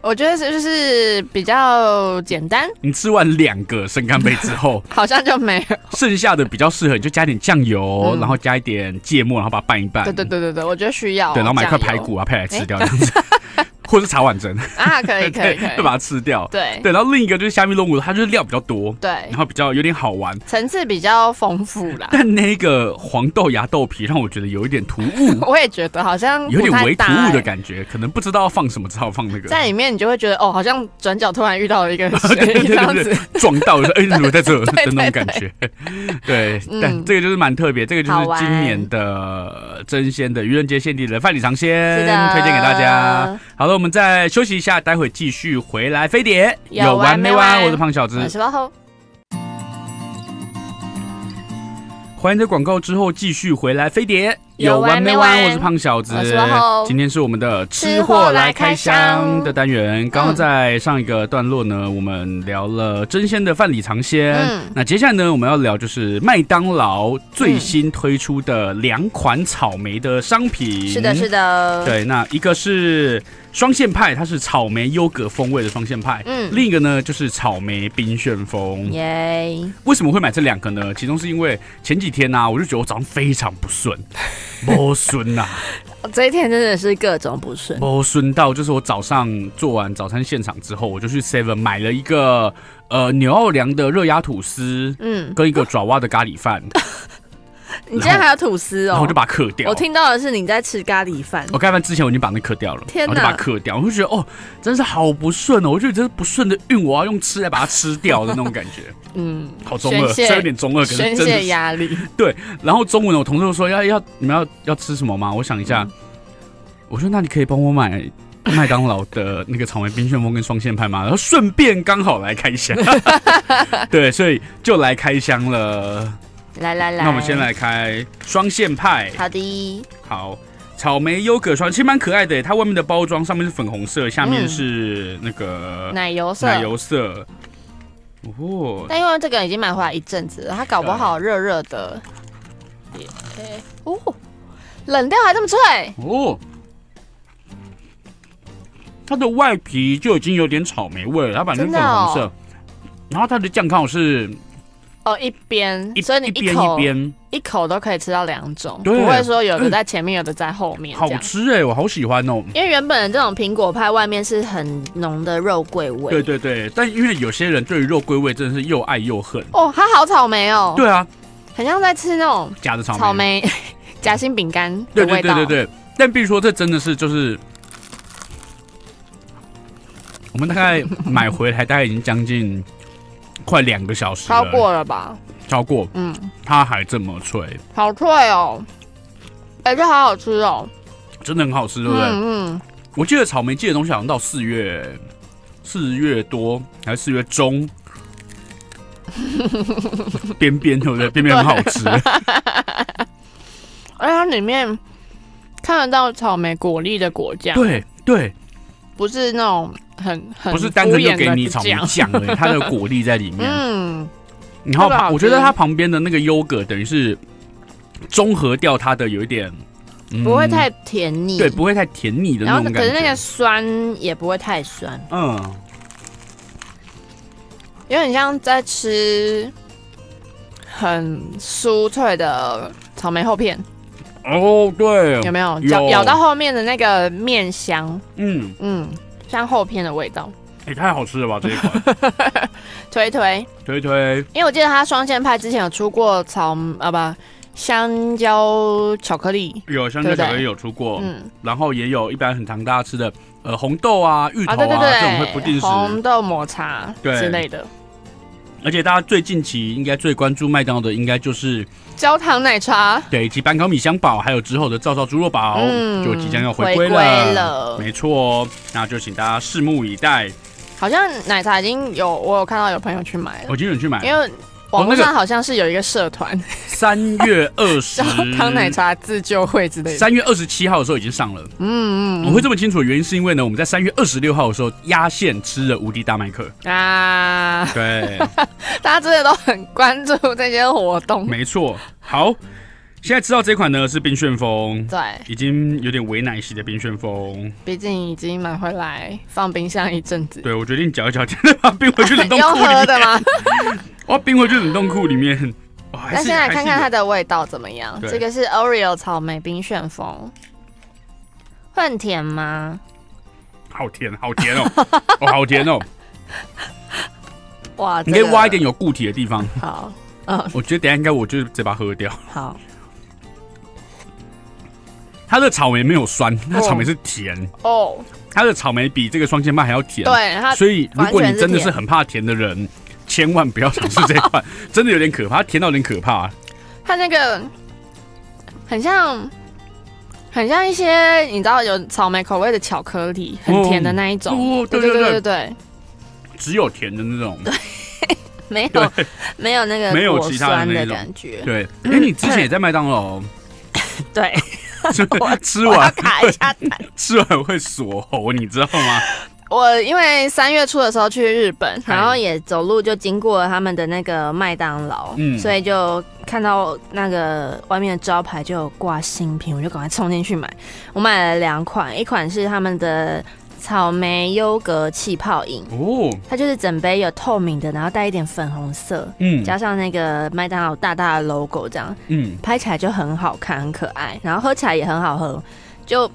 我觉得这就是比较简单。你吃完两个生干贝之后，<laughs> 好像就没有。剩下的比较适合，你就加点酱油，然后加一点芥末，然后把它拌一拌。对对对对对，我觉得需要。对，然后买块排骨啊，配来吃掉这样子。<laughs> 或是茶碗蒸。啊，可以 <laughs> 可以可以，就把它吃掉。对。对，然后另一个就是虾米龙骨，它就是料比较多，对，然后比较有点好玩，层次比较丰富啦。<laughs> 但那个黄豆芽豆皮让我觉得有一点突兀，<laughs> 我也觉得好像有点微突兀的感觉，可能不知道放什么，只好放那个。在里面，你就会觉得哦，好像转角突然遇到了一个对对对对，撞到了，哎，怎么在这？的那种感觉？对，但这个就是蛮特别，这个就是今年的真鲜的愚人节限定的饭里尝鲜，推荐给大家。好了，我们再休息。一下，待会继续回来飞碟，有完没完？我是胖小子。欢迎在广告之后继续回来飞碟，有完没完？我是胖小子，今天是我们的吃货来开箱的单元。刚刚在上一个段落呢，我们聊了真鲜的饭里尝鲜。那接下来呢，我们要聊就是麦当劳最新推出的两款草莓的商品。是的，是的，对，那一个是。双线派，它是草莓优格风味的双线派。嗯，另一个呢就是草莓冰旋风。耶，为什么会买这两个呢？其中是因为前几天呢，我就觉得我早上非常不顺，不顺呐。<laughs> 这一天真的是各种不顺，不顺到就是我早上做完早餐现场之后，我就去 Seven 买了一个呃牛奥良的热压吐司，嗯，跟一个爪哇的咖喱饭。<laughs> <laughs> 你今天还有吐司哦，然后我就把它嗑掉。我听到的是你在吃咖喱饭。我咖喱饭之前我已经把那嗑掉了，天哪！我就把它嗑掉，我就觉得哦，真是好不顺哦。我觉得这是不顺的运，我要用吃来把它吃掉的那种感觉。<laughs> 嗯，好中二，虽然有点中二，可是宣泄压力。对，然后中午呢，我同事说要要你们要要吃什么吗？我想一下，我说那你可以帮我买 <laughs> 麦当劳的那个草莓冰旋风跟双线派吗？然后顺便刚好来开箱。对，所以就来开箱了。来来来，那我们先来开双线派。好的，好，草莓优格霜其实蛮可爱的，它外面的包装上面是粉红色，下面是那个奶油色。奶油色，哦。但因为这个已经买回来一阵子了，它搞不好热热的。哦，冷掉还这么脆哦。它的外皮就已经有点草莓味了，它反正粉红色，然后它的酱刚好是。哦，一边，所以你一口一口都可以吃到两种，不会说有的在前面，有的在后面。好吃哎，我好喜欢哦。因为原本这种苹果派外面是很浓的肉桂味。对对对，但因为有些人对于肉桂味真的是又爱又恨。哦，它好草莓哦。对啊，很像在吃那种假的草莓，草莓夹心饼干的味道。对对对对对，但必须说这真的是就是，我们大概买回来大概已经将近。快两个小时，超过了吧？超过，嗯，它还这么脆，好脆哦！哎，这好好吃哦，真的很好吃，对不对？嗯，我记得草莓季的东西好像到四月，四月多还是四月中，<laughs> 边边对不对？<laughs> 边边很好吃，而且它里面看得到草莓果粒的果酱，对对，不是那种。很很不是单纯就给你草莓酱已，它的 <laughs> 果粒在里面。嗯，然后我觉得它旁边的那个优格等于是综合掉它的有一点不会太甜腻，对，不会太甜腻的那种感觉。可是那个酸也不会太酸，嗯，有点像在吃很酥脆的草莓厚片。哦，对，有没有咬咬到后面的那个面香？嗯嗯，像厚片的味道。也太好吃了吧这一款！<laughs> 推推。推推，因为我记得它双线派之前有出过草啊不香蕉巧克力，有香蕉巧克力有出过，嗯，然后也有一般很常大家吃的呃红豆啊芋头啊这种会不定时红豆抹茶之类的。而且大家最近期应该最关注麦当劳的，应该就是焦糖奶茶，对，以及板烤米香堡，还有之后的照烧猪肉堡，就即将要回归了。没错，那就请大家拭目以待。好像奶茶已经有，我有看到有朋友去买了，我今天去买，因为。网络上好像是有一个社团，三月二十汤奶茶自救会之类的。三月二十七号的时候已经上了。嗯嗯，我会这么清楚的原因是因为呢，我们在三月二十六号的时候压线吃了无敌大麦克啊。对，<laughs> 大家真的都很关注这些活动。没错，好。现在知道这款呢是冰旋风，对，已经有点微奶昔的冰旋风，毕竟已经买回来放冰箱一阵子。对，我决定搅一搅，真的把冰回去冷冻库里面。<laughs> 的吗？我 <laughs> 冰回去冷冻库里面。那现在看看它的味道怎么样？这个是 Oreo 草莓冰旋风，会很甜吗？好甜，好甜哦，<laughs> 哦，好甜哦。哇，你可以挖一点有固体的地方。好，嗯，我觉得等下应该我就直接把它喝掉。好。它的草莓没有酸，它草莓是甜哦。它的草莓比这个双肩麦还要甜，对。所以如果你真的是很怕甜的人，千万不要尝试这款，<laughs> 真的有点可怕，甜到有点可怕。它那个很像，很像一些你知道有草莓口味的巧克力，很甜的那一种。对对对对对，只有甜的那种，对，没有没有那个没有其他的感觉。对，哎，你之前也在麦当劳，对。<laughs> 我吃完卡一下痰，<laughs> 吃完会锁喉，你知道吗？<laughs> 我因为三月初的时候去日本，然后也走路就经过了他们的那个麦当劳，嗯，所以就看到那个外面的招牌就有挂新品，我就赶快冲进去买。我买了两款，一款是他们的。草莓优格气泡饮。哦，它就是整杯有透明的，然后带一点粉红色，嗯，加上那个麦当劳大大的 logo 这样，嗯，拍起来就很好看，很可爱，然后喝起来也很好喝，就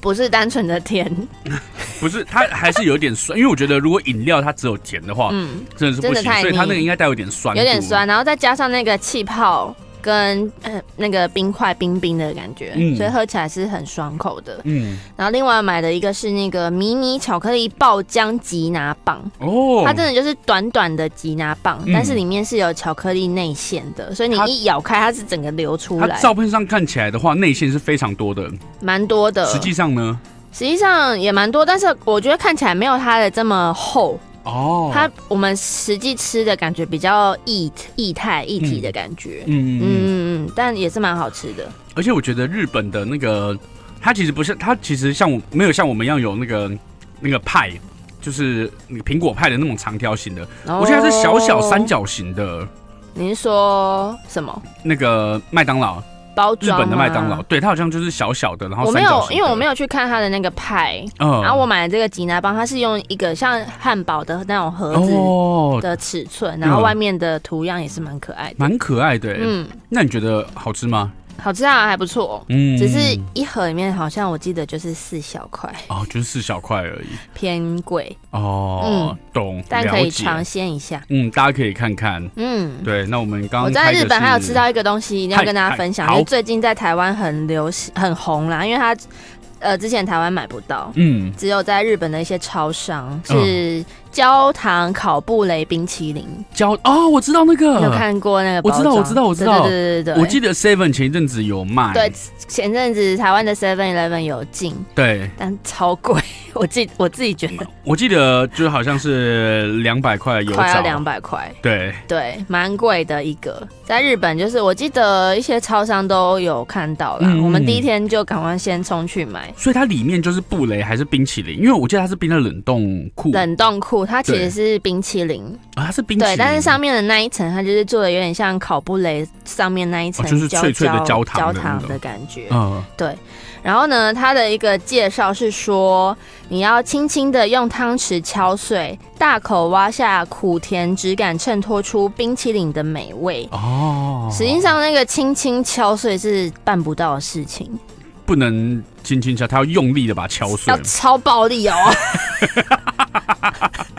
不是单纯的甜，<laughs> 不是它还是有点酸，因为我觉得如果饮料它只有甜的话，嗯，真的是不行，所以它那个应该带有点酸，有点酸，然后再加上那个气泡。跟呃那个冰块冰冰的感觉，所以喝起来是很爽口的。嗯，然后另外买的一个是那个迷你巧克力爆浆吉拿棒哦，它真的就是短短的吉拿棒，但是里面是有巧克力内馅的，所以你一咬开它是整个流出来。照片上看起来的话，内馅是非常多的，蛮多的。实际上呢，实际上也蛮多，但是我觉得看起来没有它的这么厚。哦，它我们实际吃的感觉比较液液态液体的感觉，嗯嗯嗯嗯，但也是蛮好吃的。而且我觉得日本的那个，它其实不是，它其实像我没有像我们一样有那个那个派，就是那个苹果派的那种长条形的，我觉得它是小小三角形的。您说什么？那个麦当劳。日本的麦当劳，对它好像就是小小的，然后我没有，因为我没有去看它的那个派，嗯，然后我买的这个吉拿棒，它是用一个像汉堡的那种盒子的尺寸，然后外面的图样也是蛮可爱的，蛮可爱的，嗯，那你觉得好吃吗？好吃啊，还不错。嗯，只是一盒里面好像我记得就是四小块哦，就是四小块而已，偏贵哦。嗯，懂，但可以尝鲜一下。嗯，大家可以看看。嗯，对。那我们刚我在日本还有吃到一个东西，一定要跟大家分享，就是最近在台湾很流行、很红啦，因为它呃之前台湾买不到，嗯，只有在日本的一些超商是。焦糖烤布雷冰淇淋，焦哦，我知道那个，有看过那个，我知道，我知道，我知道，对对对对我记得 Seven 前一阵子有卖，对，前阵子台湾的 Seven Eleven 有进，对，但超贵，<laughs> 我记我自己觉得，我记得就好像是两百块有，快要两百块，对。对，蛮贵的一个，在日本就是我记得一些超商都有看到了，我们第一天就赶快先冲去买，所以它里面就是布雷还是冰淇淋？因为我记得它是冰在冷冻库，冷冻库。它其实是冰淇淋。啊，它是冰淇淋，对，但是上面的那一层它就是做的有点像烤布雷上面那一层，就是脆脆的焦糖焦糖的感觉，嗯，对。然后呢，它的一个介绍是说，你要轻轻的用汤匙敲碎，大口挖下苦甜质感，衬托出冰淇淋的美味。哦，实际上那个轻轻敲碎是办不到的事情。不能轻轻敲，他要用力的把它敲碎，要超暴力哦，超 <laughs>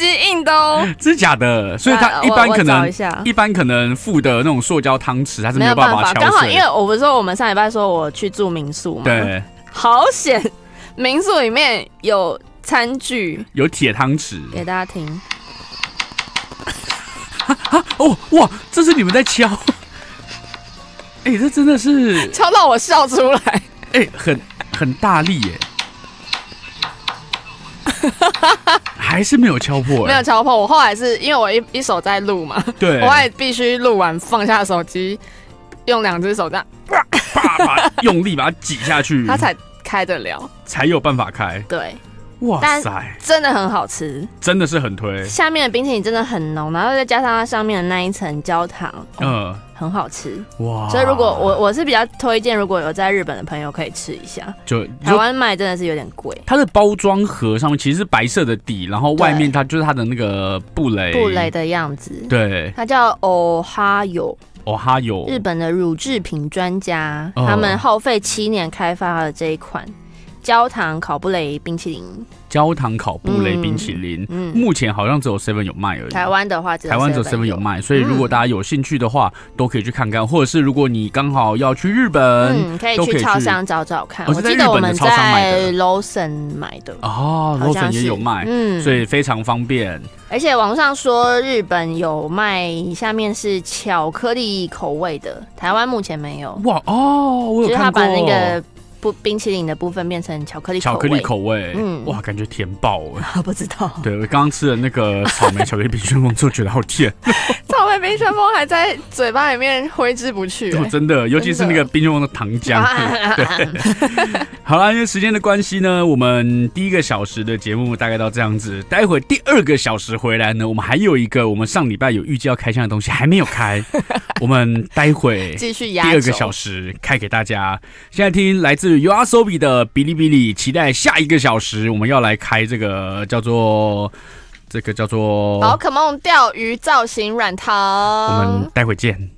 级硬的哦，<laughs> 真假的？所以他一般可能一般可能附的那种塑胶汤匙，他是没有办法敲刚好因为我不是说我们上礼拜说我去住民宿嘛，对，好险，民宿里面有餐具，有铁汤匙，给大家听。<laughs> 哦哇，这是你们在敲。<laughs> 哎，这真的是敲到我笑出来！哎，很很大力耶，<laughs> 还是没有敲破，没有敲破。我后来是因为我一一手在录嘛，对，<laughs> 我也必须录完放下手机，用两只手这样，把用力把它挤下去，<laughs> 它才开得了，才有办法开。对。哇塞，真的很好吃，真的是很推。下面的冰淇淋真的很浓，然后再加上它上面的那一层焦糖，嗯，很好吃。哇！所以如果我我是比较推荐，如果有在日本的朋友可以吃一下。就台湾卖真的是有点贵。它的包装盒上面其实是白色的底，然后外面它就是它的那个布雷布雷的样子。对，它叫哦哈有哦哈有，日本的乳制品专家，他们耗费七年开发了这一款。焦糖烤布雷冰淇淋，焦糖烤布雷冰淇淋，嗯，目前好像只有 Seven 有卖而已。台湾的话，台湾只有 Seven 有卖，所以如果大家有兴趣的话，都可以去看看，或者是如果你刚好要去日本，嗯，可以去超商找找看。我记得我们在 Lawson 买的哦，Lawson 也有卖，嗯，所以非常方便。而且网上说日本有卖，下面是巧克力口味的，台湾目前没有。哇哦，我有看过。不冰淇淋的部分变成巧克力巧克力口味，嗯，哇，感觉甜爆了。<laughs> 不知道，对我刚刚吃的那个草莓巧克力冰旋风，就觉得好甜。<laughs> <laughs> 草莓冰旋风还在嘴巴里面挥之不去，真的，尤其是那个冰旋风的糖浆。对，好了，因为时间的关系呢，我们第一个小时的节目大概到这样子。待会第二个小时回来呢，我们还有一个我们上礼拜有预计要开箱的东西还没有开，我们待会继续第二个小时开给大家。现在听来自。U R S O B 的哔哩哔哩，期待下一个小时我们要来开这个叫做这个叫做宝可梦钓鱼造型软糖，我们待会见。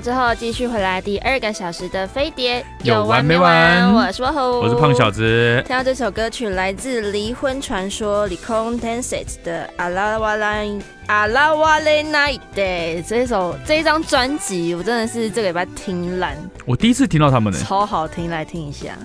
之后，继续回来第二个小时的飞碟，有完没完？我是我是胖小子。听到这首歌曲来自《离婚传说》里空 Dancet 的《阿拉瓦拉阿拉瓦雷 Night Day》这一首这一张专辑，我真的是这个礼拜听烂。我第一次听到他们的，超好听，来听一下。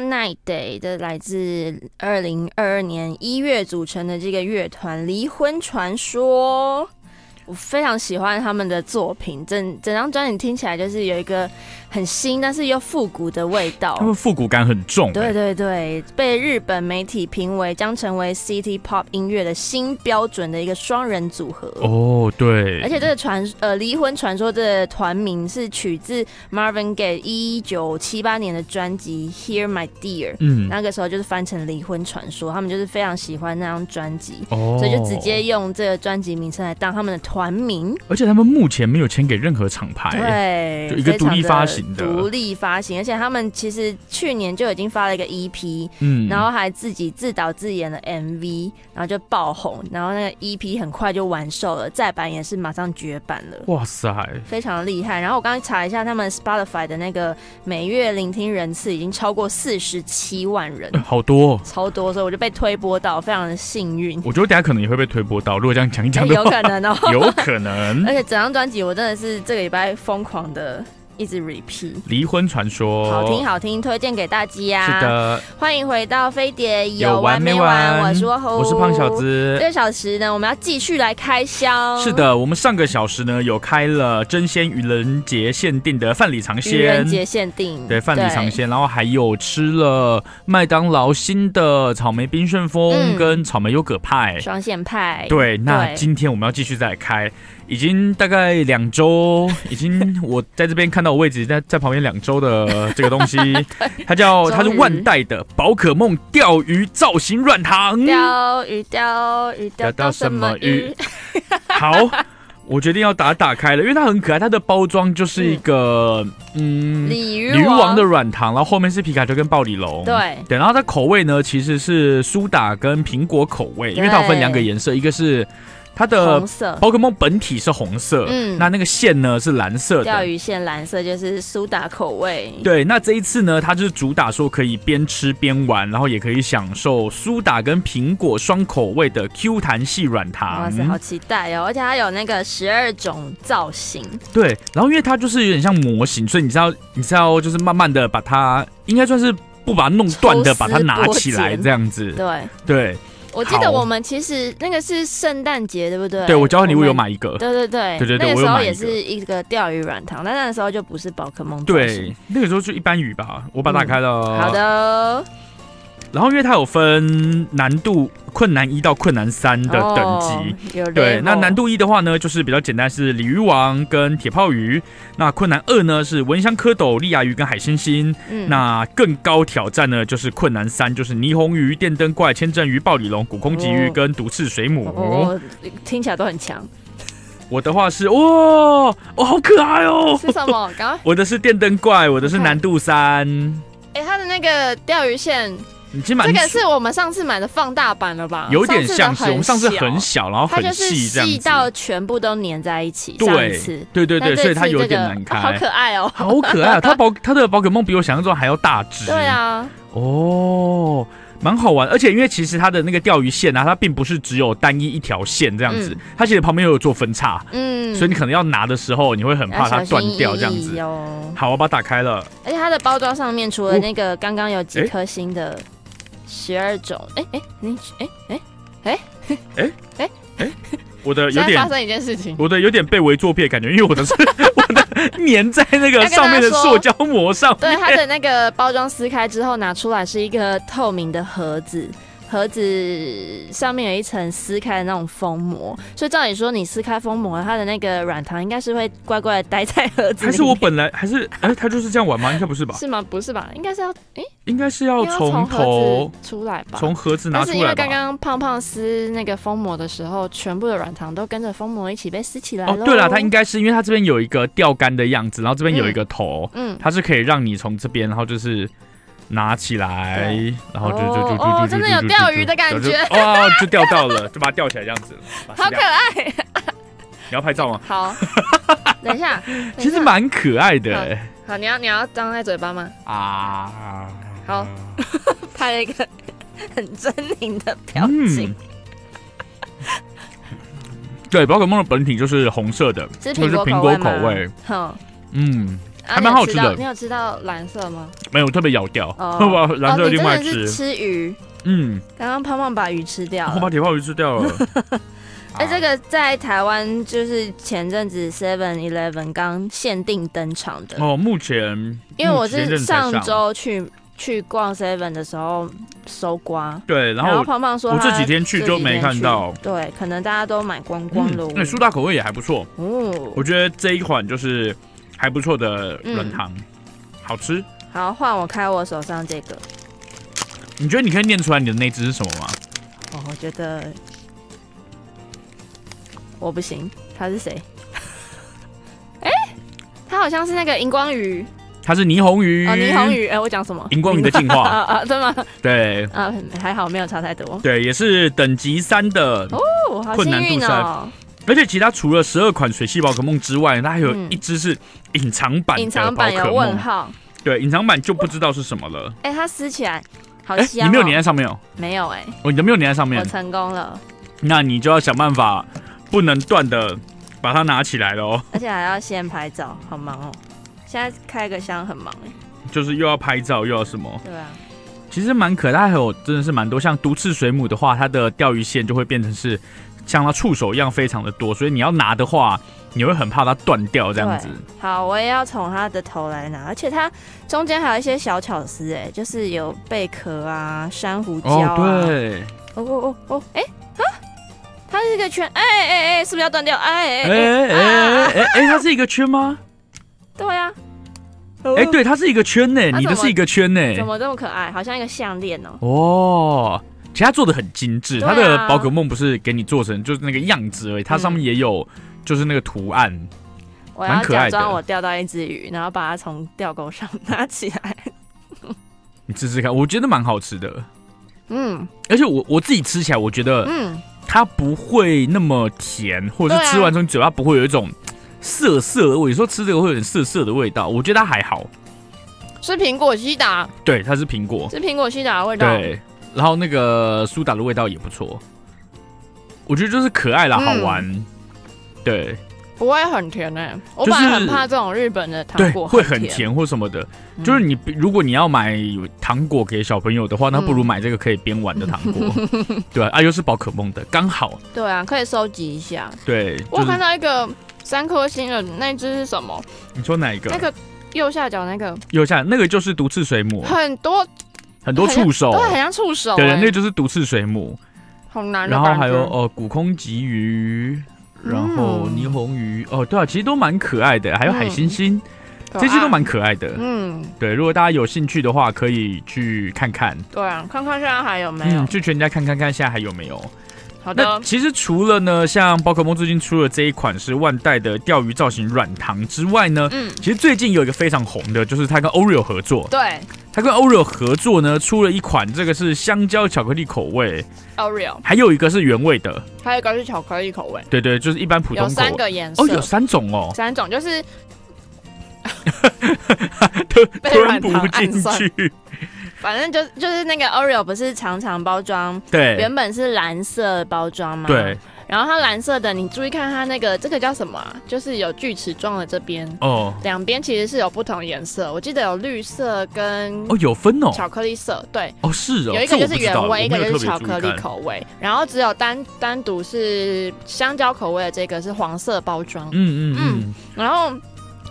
Night Day 的来自二零二二年一月组成的这个乐团离婚传说，我非常喜欢他们的作品，整整张专辑听起来就是有一个。很新，但是又复古的味道。他们复古感很重。对对对，被日本媒体评为将成为 City Pop 音乐的新标准的一个双人组合。哦，对。而且这个传呃离婚传说的团名是取自 Marvin Gaye 一九七八年的专辑 Hear My Dear。嗯。那个时候就是翻成离婚传说，他们就是非常喜欢那张专辑，哦所以就直接用这个专辑名称来当他们的团名。而且他们目前没有签给任何厂牌，对，就一个独立发行。行的，独立发行，而且他们其实去年就已经发了一个 EP，嗯，然后还自己自导自演了 MV，然后就爆红，然后那个 EP 很快就完售了，再版也是马上绝版了。哇塞，非常厉害。然后我刚刚查一下，他们 Spotify 的那个每月聆听人次已经超过四十七万人，好多，超多，所以我就被推播到，非常的幸运。我觉得大家可能也会被推播到，如果这样讲一讲，有可能哦，<laughs> 有可能。<laughs> 而且整张专辑我真的是这个礼拜疯狂的。一直 repeat 离婚传说，好听好听，推荐给大家。是的，欢迎回到飞碟，有完没完？我是我是胖小子。这个小时呢，我们要继续来开箱。是的，我们上个小时呢有开了真鲜愚人节限定的范里尝鲜，愚人节限定对范里尝鲜，然后还有吃了麦当劳新的草莓冰旋风跟草莓优格派双线派。对，那今天我们要继续再来开。已经大概两周，已经我在这边看到我位置在在旁边两周的这个东西，<laughs> 它叫它是万代的宝可梦钓鱼造型软糖。钓鱼钓鱼钓到什么鱼？好，我决定要打打开了，因为它很可爱。它的包装就是一个嗯鲤鱼王的软糖，然后后面是皮卡丘跟暴鲤龙。对对，然后它口味呢其实是苏打跟苹果口味，因为它有分两个颜色，一个是。它的宝可梦本体是红色，嗯，那那个线呢是蓝色的。钓鱼线蓝色就是苏打口味。对，那这一次呢，它就是主打说可以边吃边玩，然后也可以享受苏打跟苹果双口味的 Q 弹系软糖。哇塞，好期待哦！而且它有那个十二种造型。对，然后因为它就是有点像模型，所以你知道，你知道就是慢慢的把它，应该算是不把它弄断的，把它拿起来这样子。对对。我记得我们其实那个是圣诞节，对不对？对，我交换礼物有买一个。对对对，对对对，那个时候也是一个钓鱼软糖，但那个时候就不是宝可梦。对，那个时候就一般鱼吧。我把它打开了。好的。然后，因为它有分难度困难一到困难三的等级，对。那难度一的话呢，就是比较简单，是鲤鱼王跟铁炮鱼。那困难二呢，是蚊香蝌蚪、利牙鱼跟海星星。嗯。那更高挑战呢，就是困难三，就是霓虹鱼、电灯怪、千正鱼、暴鲤龙、古空鲫鱼跟毒刺水母。哦，听起来都很强。我的话是哇，哦，好可爱哦。是什么？<laughs> 刚我的是电灯怪，我的是难度三。哎，它的那个钓鱼线。这个是我们上次买的放大版了吧？有点像是我们上次很小，然后很细，细到全部都粘在一起。对，对对对，所以它有点难开。好可爱哦，好可爱啊！它宝 <laughs> 它的宝可梦比我想象中还要大只。对啊，哦。蛮好玩，而且因为其实它的那个钓鱼线啊，它并不是只有单一一条线这样子，它其实旁边又有做分叉，嗯，所以你可能要拿的时候，你会很怕它断掉这样子。好，我把它打开了。而且它的包装上面除了那个刚刚有几颗星的。十二种，哎哎，你哎哎哎哎哎哎，我的有点发生一件事情，我的有点被围作片感觉，因为我的是我 <laughs> 的粘在那个上面的塑胶膜上，对它的那个包装撕开之后拿出来是一个透明的盒子。盒子上面有一层撕开的那种封膜，所以照理说你撕开封膜，它的那个软糖应该是会乖乖的待在盒子。还是我本来还是哎，它就是这样玩吗？应该不是吧？是吗？不是吧？应该是要哎，应该是要从头出来吧？从盒子拿出来。但是因为刚刚胖胖撕那个封膜的时候，全部的软糖都跟着封膜一起被撕起来了。哦，对了，它应该是因为它这边有一个钓竿的样子，然后这边有一个头，嗯，它是可以让你从这边，然后就是。拿起来，然后就就就就就真的有钓鱼的感觉，哇，就钓到了，就把它钓起来这样子，好可爱。你要拍照吗？好，等一下，其实蛮可爱的。好，你要你要张开嘴巴吗？啊，好，拍了一个很狰狞的表情。对，宝可梦的本体就是红色的，是苹果口味。好，嗯。还蛮好吃的。你有吃到蓝色吗？没有，特别咬掉。哦，<laughs> 蓝色另外吃。吃鱼。嗯。刚刚胖胖把鱼吃掉了。我把铁炮鱼吃掉了。<laughs> 哎，这个在台湾就是前阵子 Seven Eleven 刚限定登场的。哦，目前。因为我是上周去去逛 Seven 的时候搜刮。对，然后胖胖说，我这几天去就没看到。对，可能大家都买光光了。那苏打口味也还不错。哦。我觉得这一款就是。还不错的软糖，好吃。好，换我开我手上这个。你觉得你可以念出来你的那只是什么吗？哦，我觉得我不行。他是谁？<laughs> 哎，他好像是那个荧光鱼。它是霓虹鱼。哦，霓虹鱼，哎，我讲什么？荧光鱼的进化啊 <laughs> 啊，对吗？对，啊，还好没有差太多。对，也是等级三的哦，困难度三。而且其他除了十二款水系宝可梦之外，它还有一只是隐藏版隐藏版有问号。对，隐藏版就不知道是什么了。哎，它撕起来好香。你没有粘在上面哦？没有哎。哦，你都没有粘在上面。我成功了。那你就要想办法不能断的把它拿起来了哦。而且还要先拍照，好忙哦。现在开个箱很忙哎。就是又要拍照又要什么？对啊。其实蛮可爱，还有真的是蛮多。像毒刺水母的话，它的钓鱼线就会变成是。像它触手一样非常的多，所以你要拿的话，你会很怕它断掉这样子。好，我也要从它的头来拿，而且它中间还有一些小巧思，哎，就是有贝壳啊、珊瑚礁啊。哦，对。哦哦哦哦，哎啊，它是一个圈，哎哎哎，是不是要断掉？哎哎哎哎哎哎，它是一个圈吗？对呀。哎，对，它是一个圈呢，你的是一个圈呢，怎么这么可爱？好像一个项链哦。哦。其实它做的很精致，它的宝可梦不是给你做成就是那个样子而已，它上面也有就是那个图案，蛮可爱的。假装我钓到一只鱼，然后把它从钓钩上拿起来，<laughs> 你吃吃看，我觉得蛮好吃的。嗯，而且我我自己吃起来，我觉得嗯，它不会那么甜，或者是吃完之后嘴巴不会有一种涩涩的。味。你说吃这个会有点涩涩的味道，我觉得它还好。是苹果西达，对，它是苹果，是苹果西达的味道。对。然后那个苏打的味道也不错，我觉得就是可爱啦，好玩，对，不会很甜诶，我本来很怕这种日本的糖果会很甜或什么的，就是你如果你要买糖果给小朋友的话，那不如买这个可以边玩的糖果，<laughs> 对啊，又是宝可梦的，刚好，对啊，可以收集一下。对，我看到一个三颗星的那只是什么？你说哪一个？那个右下角那个，右下那个就是毒刺水母，很多。很多触手，对，很像触手。对，那就是毒刺水母，好难。然后还有哦，古空鲫鱼，然后霓虹鱼，哦，对啊，其实都蛮可爱的。还有海星星，这些都蛮可爱的。嗯，对，如果大家有兴趣的话，可以去看看。对啊，看看现在还有没有？嗯去全家看看看，现在还有没有？好的。其实除了呢，像宝可梦最近出了这一款是万代的钓鱼造型软糖之外呢，嗯，其实最近有一个非常红的，就是它跟 Oreo 合作。对。它跟 Oreo 合作呢，出了一款，这个是香蕉巧克力口味，Oreo，还有一个是原味的，还有一个是巧克力口味，对对，就是一般普通。有三个颜色哦，有三种哦，三种就是 <laughs> 吞吞不进去。反正就就是那个 Oreo 不是长长包装，对，原本是蓝色包装嘛，对。然后它蓝色的，你注意看它那个这个叫什么啊？就是有锯齿状的这边哦，两边其实是有不同颜色。我记得有绿色跟哦有分哦，巧克力色对哦是哦，有一个就是原味，一个就是巧克力口味。然后只有单单独是香蕉口味的这个是黄色包装。嗯嗯嗯。然后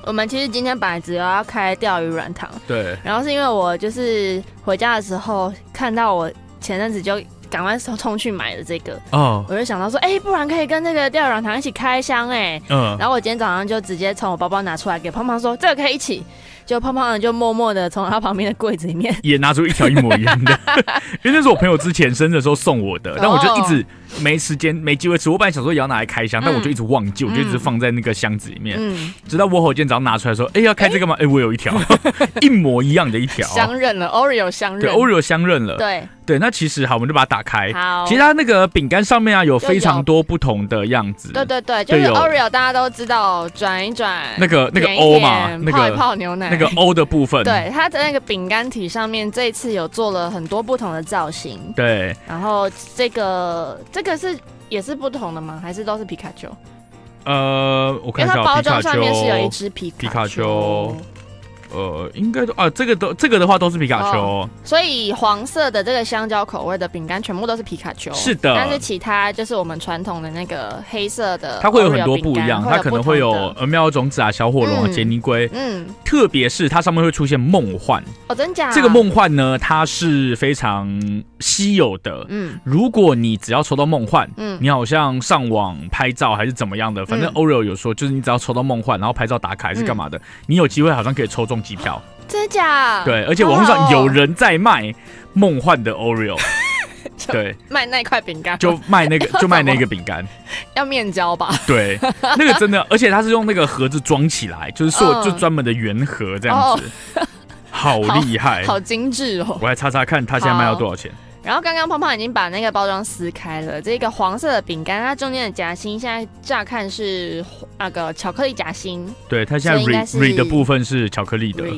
我们其实今天本来只要要开钓鱼软糖，对。然后是因为我就是回家的时候看到我前阵子就。赶快冲冲去买了这个，哦，我就想到说，哎，不然可以跟那个钓鱼软糖一起开箱，哎，嗯，然后我今天早上就直接从我包包拿出来给胖胖说，这个可以一起。就胖胖的就默默的从他旁边的柜子里面也拿出一条一模一样的，<laughs> 因为那是我朋友之前生日的时候送我的，但我就一直没时间没机会吃。我本来想说也要拿来开箱，但我就一直忘记，我就一直放在那个箱子里面。直到我火箭早上拿出来说：“哎，要开这个吗？”哎，我有一条 <laughs> 一模一样的一条，相认了，Oreo 相认，对，Oreo 相认了，对对。那其实好，我们就把它打开。好，其实它那个饼干上面啊有非常多不同的样子。对对对，就是 Oreo，大家都知道，转一转那个那个 O 嘛，那个泡一泡牛奶那个 O 的部分。对它的那个饼干体上面，这一次有做了很多不同的造型。对，然后这个这个是也是不同的吗？还是都是皮卡丘？呃，我看一下，它包装上面是有一只皮卡丘。呃，应该都啊，这个都这个的话都是皮卡丘，所以黄色的这个香蕉口味的饼干全部都是皮卡丘，是的。但是其他就是我们传统的那个黑色的，它会有很多不一样，它可能会有呃妙种子啊、小火龙啊、杰尼龟，嗯，特别是它上面会出现梦幻。哦，真假？这个梦幻呢，它是非常稀有的，嗯，如果你只要抽到梦幻，嗯，你好像上网拍照还是怎么样的，反正 Oreo 有说，就是你只要抽到梦幻，然后拍照打卡还是干嘛的，你有机会好像可以抽中。机票。真的假？对，而且网络上有人在卖梦幻的 Oreo，<laughs> 对，卖那块饼干，就卖那个，<laughs> 就卖那个饼干，要面交吧？对，那个真的，而且它是用那个盒子装起来，就是说就专门的圆盒这样子，好厉害，好精致哦！我来查查看，它现在卖到多少钱。然后刚刚胖胖已经把那个包装撕开了，这个黄色的饼干，它中间的夹心现在乍看是那个巧克力夹心，对，它现在 re 的部分是巧克力的。<laughs>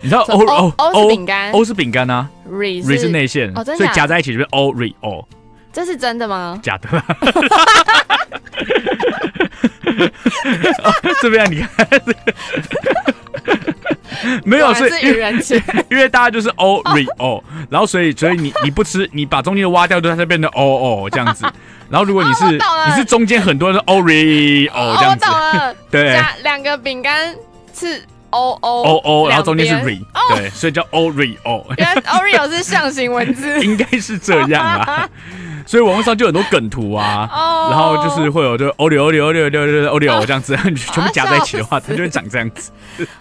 你知道 O O O 是饼干，O 是饼干啊，re re 是内馅，所以夹在一起就是 O re O。这是真的吗？假的。<laughs> 这边你看，<laughs> 没有是愚人节，<laughs> 因为大家就是 O re O，然后所以所以你你不吃，你把中间的挖掉，就它就变成 O O 这样子。<laughs> 然后如果你是你是中间很多是 O re O 这样子，对，两个饼干是。O O O O，然后中间是 re，对，所以叫 O re O。原来 Oreo 是象形文字，<laughs> 应该是这样啊。所以网络上就很多梗图啊，然后就是会有就 Oreo Oreo Oreo Oreo Oreo 这样子，<laughs> 全部夹在一起的话，它就会长这样子。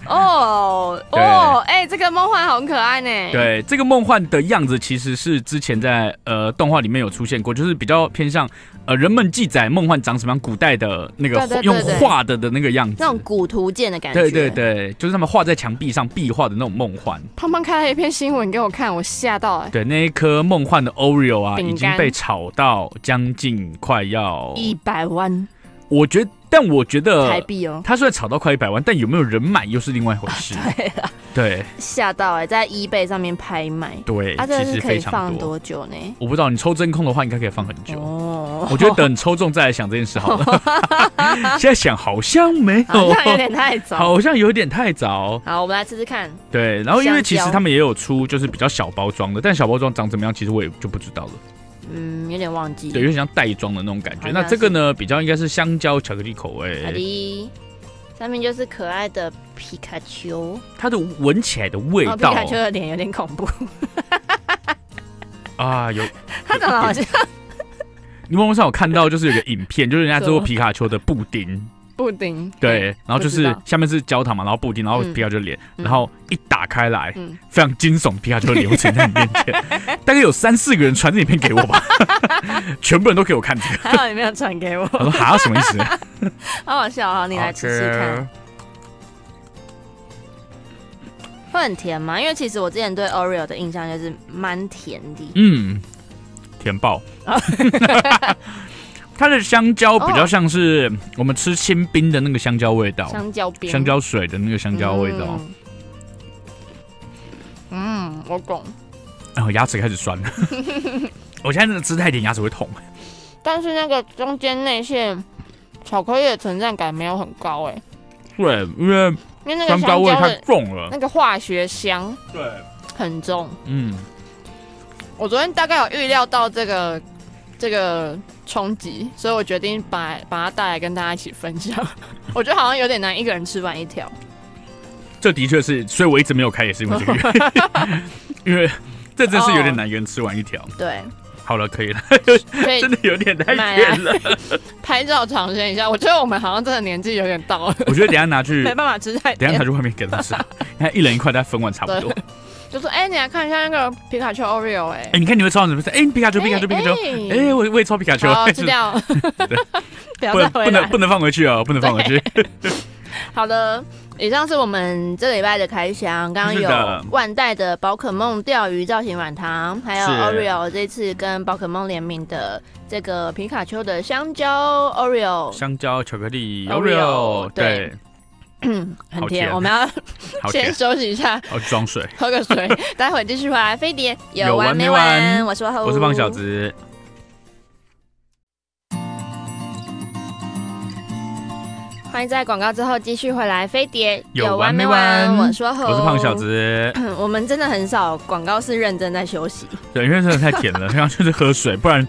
哦哦，哎，这个梦幻好可爱呢。对，这个梦幻的样子其实是之前在呃动画里面有出现过，就是比较偏向。呃，人们记载梦幻长什么样？古代的那个用画的的那个样子，那种古图鉴的感觉。对对对，就是他们画在墙壁上壁画的那种梦幻。胖胖开了一篇新闻给我看，我吓到了。对，那一颗梦幻的 Oreo 啊，已经被炒到将近快要一百万。我觉得。但我觉得台币哦，它虽然炒到快一百万，但有没有人买又是另外一回事。<laughs> 对了，对，吓到哎，在 eBay 上面拍卖。对，它这是可以放多久呢？我不知道，你抽真空的话，应该可以放很久。哦，我觉得等抽中再来想这件事好了。<laughs> 现在想好像没有，好像有点太早，好像有点太早。好，我们来试试看。对，然后因为其实他们也有出就是比较小包装的，但小包装长怎么样，其实我也就不知道了。嗯，有点忘记。对，有点像袋装的那种感觉。那这个呢，比较应该是香蕉巧克力口味。好的，上面就是可爱的皮卡丘。它的闻起来的味道，皮卡丘的脸有点恐怖。<laughs> 啊，有。它长得好像。你网络上有看到，就是有个影片，就是人家做皮卡丘的布丁。布丁对，然后就是下面是焦糖嘛，然后布丁，然后皮卡丘脸，然后一打开来，非常惊悚，皮卡丘的脸呈在你面前，<laughs> 大概有三四个人传这影片给我吧，<laughs> 全部人都给我看这个，还好你没有传给我。我说哈什么意思？<laughs> 好好笑啊！你来吃吃看，会很甜吗？因为其实我之前对 Oreo 的印象就是蛮甜的，嗯，甜爆。它的香蕉比较像是我们吃清冰的那个香蕉味道，香蕉冰、香蕉水的那个香蕉味道。嗯，我懂。然后牙齿开始酸了，<laughs> 我现在真的吃太甜，牙齿会痛。但是那个中间内馅巧克力的存在感没有很高哎。对，因为因为那个香蕉味太重了，那个化学香对很重。嗯，我昨天大概有预料到这个这个。冲击，所以我决定把把它带来跟大家一起分享。<laughs> 我觉得好像有点难一个人吃完一条。这的确是，所以我一直没有开，也是因为这个，<laughs> 因为这真是有点难一个人吃完一条。对，好了，可以了，<laughs> 真的有点太甜了。拍照尝鲜一下，我觉得我们好像真的年纪有点到了。我觉得等下拿去没办法吃太，等下拿去外面给他吃，你看一人一块，大家分完差不多。就说哎，你来看一下那个皮卡丘 Oreo 哎，哎，你看你会抽到什么？哎，皮卡丘，皮卡丘，皮卡丘，哎，我我也抽皮卡丘，吃掉，<laughs> <laughs> 不要再不能不能放回去哦，不能放回去。<laughs> 好的，以上是我们这礼拜的开箱，刚刚有万代的宝可梦钓鱼造型软糖，还有 Oreo 这次跟宝可梦联名的这个皮卡丘的香蕉 Oreo，香蕉巧克力 Oreo，对。嗯，<clears throat> 很甜，我们要 <laughs> 先休息一下，哦，装水，喝个水，<laughs> 待会继续回来。飞碟。有完没完？我说我是胖小子，欢迎在广告之后继续回来。飞碟。有完没完？我说我是胖小子，<clears throat> 我们真的很少广告是认真在休息，对，因为真的太甜了，<laughs> 刚刚就是喝水，不然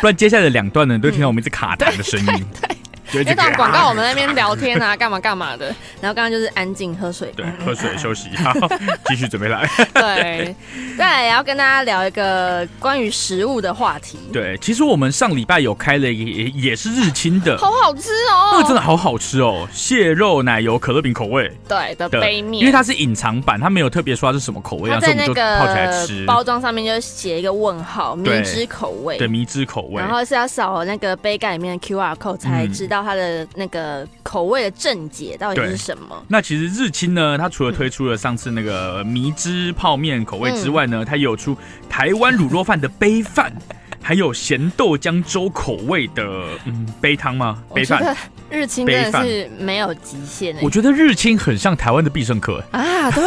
不然接下来的两段呢都听到我们一直卡痰的声音。因为到广告我们那边聊天啊，<laughs> 干嘛干嘛的。然后刚刚就是安静喝水，对，喝水 <laughs> 休息，好，<laughs> 继续准备来。对，再也要跟大家聊一个关于食物的话题。对，其实我们上礼拜有开了也也是日清的，好好吃哦，那个真的好好吃哦，蟹肉奶油可乐饼口味，对的杯面，因为它是隐藏版，它没有特别说它是什么口味，它在那个泡起来吃，包装上面就写一个问号，迷之口味，对，迷之口味，然后是要扫那个杯盖里面的 Q R code 才知道它的那个口味的正解到底是什么。那其实日清呢，它除了推出了上次那个迷之泡面口味之外呢，它也有出台湾卤肉饭的杯饭。<laughs> 还有咸豆浆粥口味的嗯杯汤吗？杯饭日清真的是没有极限我觉得日清很像台湾的必胜客啊，对，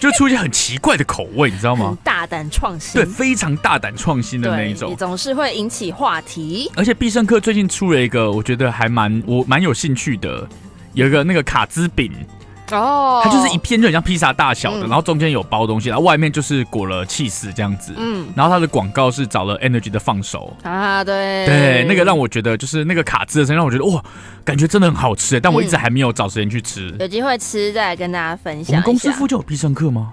就出现很奇怪的口味，你知道吗？大胆创新，对，非常大胆创新的那一种，总是会引起话题。而且必胜客最近出了一个，我觉得还蛮我蛮有兴趣的，有一个那个卡兹饼。哦，它就是一片就很像披萨大小的，然后中间有包东西，然后外面就是裹了气丝这样子。嗯，然后它的广告是找了 Energy 的放手啊，对对，那个让我觉得就是那个卡兹的声音让我觉得哇，感觉真的很好吃，但我一直还没有找时间去吃。有机会吃再来跟大家分享。我们公司附近有必胜客吗？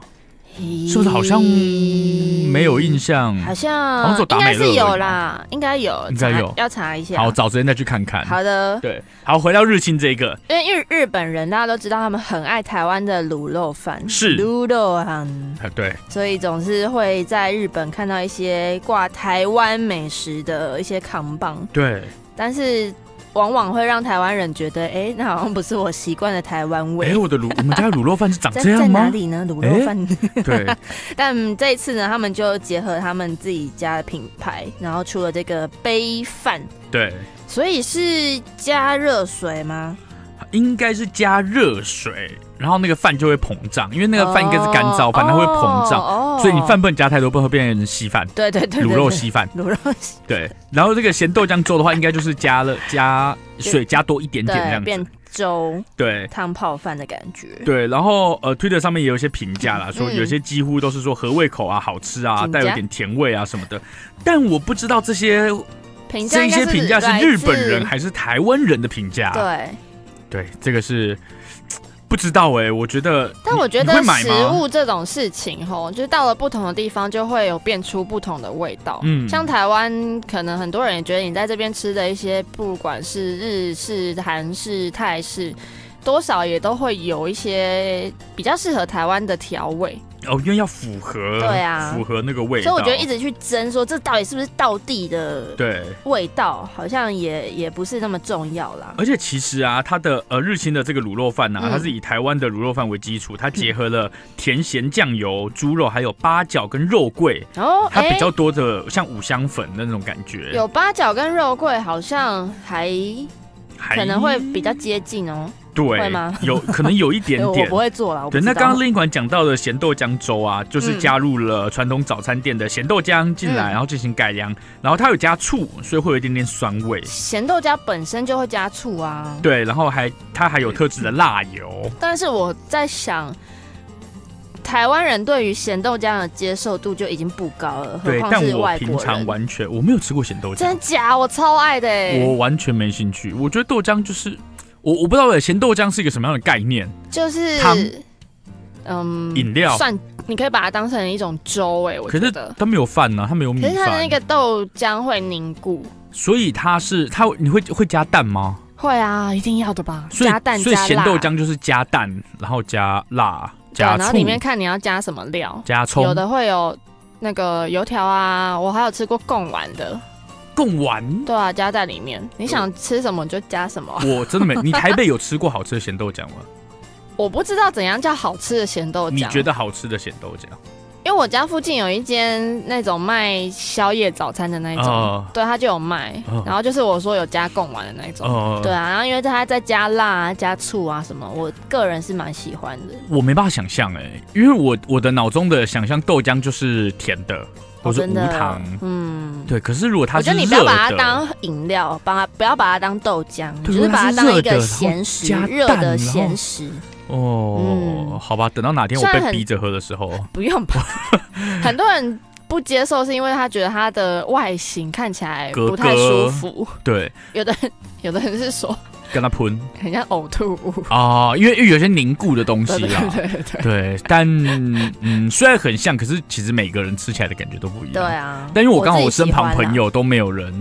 是不是好像没有印象？好像应该是有啦，应该有，应该有，要查一下。好，找时间再去看看。好的，对，好，回到日清这个，因为日日本人大家都知道，他们很爱台湾的卤肉饭，是卤肉饭，对，所以总是会在日本看到一些挂台湾美食的一些扛棒，对，但是。往往会让台湾人觉得，哎，那好像不是我习惯的台湾味。哎，我的卤，<laughs> 我们家卤肉饭是长这样吗？在哪里呢？卤肉饭。对。<laughs> 但这一次呢，他们就结合他们自己家的品牌，然后出了这个杯饭。对。所以是加热水吗？应该是加热水。然后那个饭就会膨胀，因为那个饭应该是干燥饭，它会膨胀，所以你饭不能加太多，不然会变成稀饭。对对对，卤肉稀饭。卤肉稀。对，然后这个咸豆浆粥的话，应该就是加了加水加多一点点这样子，变粥。对，汤泡饭的感觉。对，然后呃，Twitter 上面也有一些评价啦，说有些几乎都是说合胃口啊，好吃啊，带有点甜味啊什么的。但我不知道这些这些评价是日本人还是台湾人的评价。对，对，这个是。不知道哎，我觉得，但我觉得食物这种事情吼，就是到了不同的地方就会有变出不同的味道。嗯，像台湾，可能很多人也觉得你在这边吃的一些，不管是日式、韩式、泰式，多少也都会有一些比较适合台湾的调味。哦，因为要符合，对啊，符合那个味道，所以我觉得一直去争说这到底是不是道地的对味道，好像也也不是那么重要啦。而且其实啊，它的呃日清的这个卤肉饭呢，它是以台湾的卤肉饭为基础，它结合了甜咸酱油、猪肉，还有八角跟肉桂，哦，它比较多的像五香粉的那种感觉。有八角跟肉桂，好像还可能会比较接近哦。对，有可能有一点点，<laughs> 我不会做了。对，那刚刚另一款讲到的咸豆浆粥啊，就是加入了传统早餐店的咸豆浆进来，然后进行改良，然后它有加醋，所以会有一点点酸味。咸豆浆本身就会加醋啊。对，然后还它还有特制的辣油。但是我在想，台湾人对于咸豆浆的接受度就已经不高了，对，但我平常完全我没有吃过咸豆浆，真假？我超爱的，我完全没兴趣。我觉得豆浆就是。我我不知道咸豆浆是一个什么样的概念，就是汤，嗯，饮料，算你可以把它当成一种粥哎，我觉得。它没有饭呢，它没有米饭，可是它那个豆浆会凝固，所以它是它你会会加蛋吗？会啊，一定要的吧，加蛋所以咸豆浆就是加蛋，然后加辣，加然后里面看你要加什么料，加葱，有的会有那个油条啊，我还有吃过贡丸的。贡丸对啊，加在里面，你想吃什么就加什么。我真的没，你台北有吃过好吃的咸豆浆吗？<laughs> 我不知道怎样叫好吃的咸豆浆。你觉得好吃的咸豆浆？因为我家附近有一间那种卖宵夜早餐的那一种，对，他就有卖。然后就是我说有加贡丸的那种，对啊。然后因为他在加辣、加醋啊什么，我个人是蛮喜欢的。我没办法想象哎，因为我我的脑中的想象豆浆就是甜的。或者无糖，嗯，对。可是如果它，我觉得你不要把它当饮料，把它不要把它当豆浆，就是把它当一个咸食，热的咸食。哦，好吧，等到哪天我被逼着喝的时候，<laughs> 不用吧。<laughs> 很多人不接受，是因为他觉得它的外形看起来不太舒服。对，有的有的人是说跟他喷，很像呕吐物。啊，因为因为有些凝固的东西啦，对对对，对，但嗯，虽然很像，可是其实每个人吃起来的感觉都不一样，对啊。但因为我刚好我身旁朋友都没有人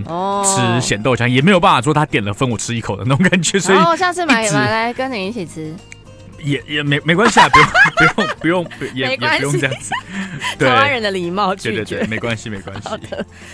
吃咸豆浆，也没有办法说他点了分我吃一口的那种感觉，所以我下次买买来跟你一起吃。也也没没关系啊，不用不用不用，也也不用这样子。<laughs> 台湾人的礼貌拒绝，没关系没关系。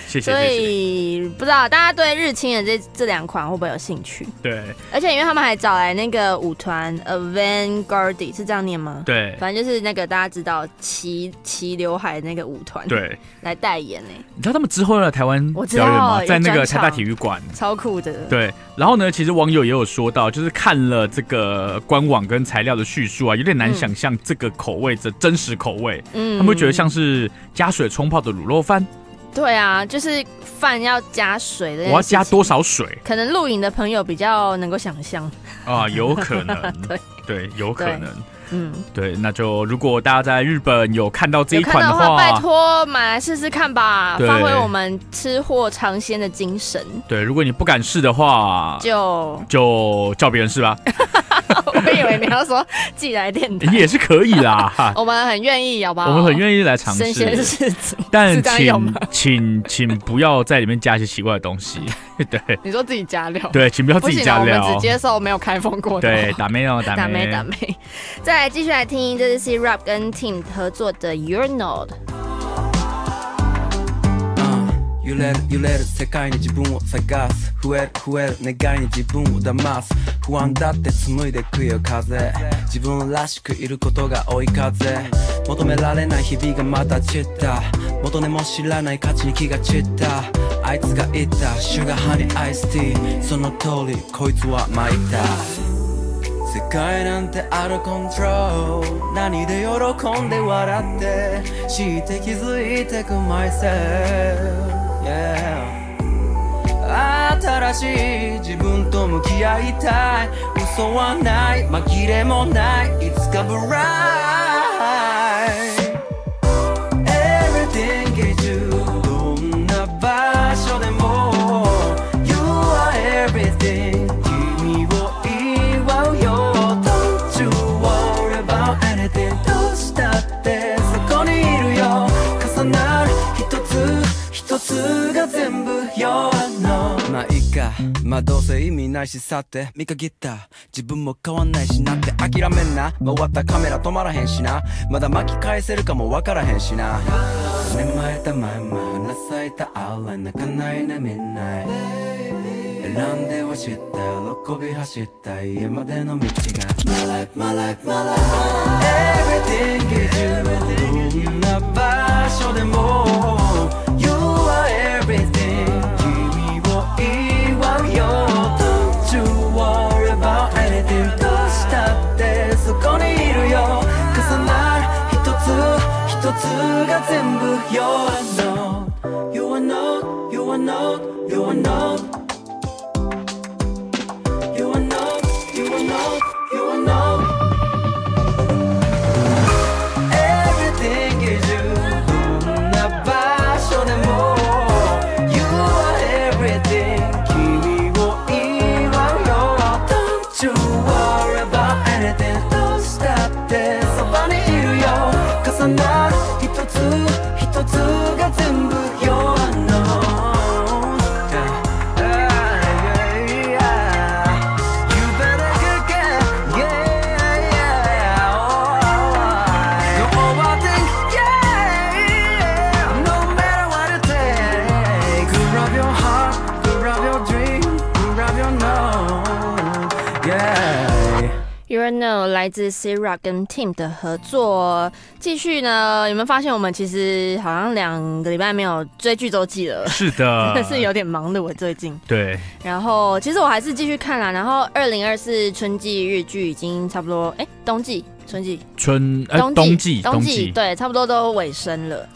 谢谢。所以不知道大家对日清的这这两款会不会有兴趣？对，而且因为他们还找来那个舞团 Avantgarde，是这样念吗？对，反正就是那个大家知道齐齐刘海那个舞团，对，<laughs> 来代言呢。你知道他们之后来台湾表演吗？在那个台大体育馆，超酷的。对，然后呢，其实网友也有说到，就是看了这个官网跟材料的叙述啊，有点难想象这个口味的真实口味。嗯，他们会觉得像是加水冲泡的卤肉饭。对啊，就是饭要加水的。我要加多少水？可能录影的朋友比较能够想象。啊，有可能。<laughs> 对对，有可能。嗯，对，那就如果大家在日本有看到这一款的话，拜托买来试试看吧，发挥我们吃货尝鲜的精神。对，如果你不敢试的话，就就叫别人试吧。<laughs> 我以为你要说寄来电台也是可以啦，<laughs> 我们很愿意，好不好？我们很愿意来尝试但请请请不要在里面加一些奇怪的东西。对，你说自己加料，对，请不要自己加料，我们只接受没有开封过的。对，打没有，<laughs> 打没打没。再来继续来听，这是 C Rap 跟 Team 合作的 Your Node。揺れる揺れる世界に自分を探す。増える増える願いに自分を騙す。不安だって紡いでくよ風。自分らしくいることが追い風。求められない日々がまた散った。元根も知らない価値に気が散った。あいつが言った。シュガーハニーアイスティー。その通りこいつは参った。世界なんてあるコントロール。何で喜んで笑って。知って気づいてく myself yeah 新しい自分と向き合いたい。嘘はない。紛れもない。いつかブライまあどうせ意味ないしさって見限った。自分も変わんないしなって。諦めんな。回ったカメラ止まらへんしな。まだ巻き返せるかもわからへんしな。芽生えたまんま花咲いた青い泣かないなみんな。選んでほしった喜び走った家までの道が。My life, my life, my life Everything is you どんな場所でも。れてるどうしたってそこにいるよ重なる一つ一つが全部 You're not You're not You're not You're not Know 来自 Sira 跟 Team 的合作，继续呢？有没有发现我们其实好像两个礼拜没有追剧周记了？是的，真 <laughs> 的是有点忙的。我最近对，然后其实我还是继续看啦。然后二零二四春季日剧已经差不多，哎，冬季、春季、春冬冬季、冬季，对，差不多都尾声了。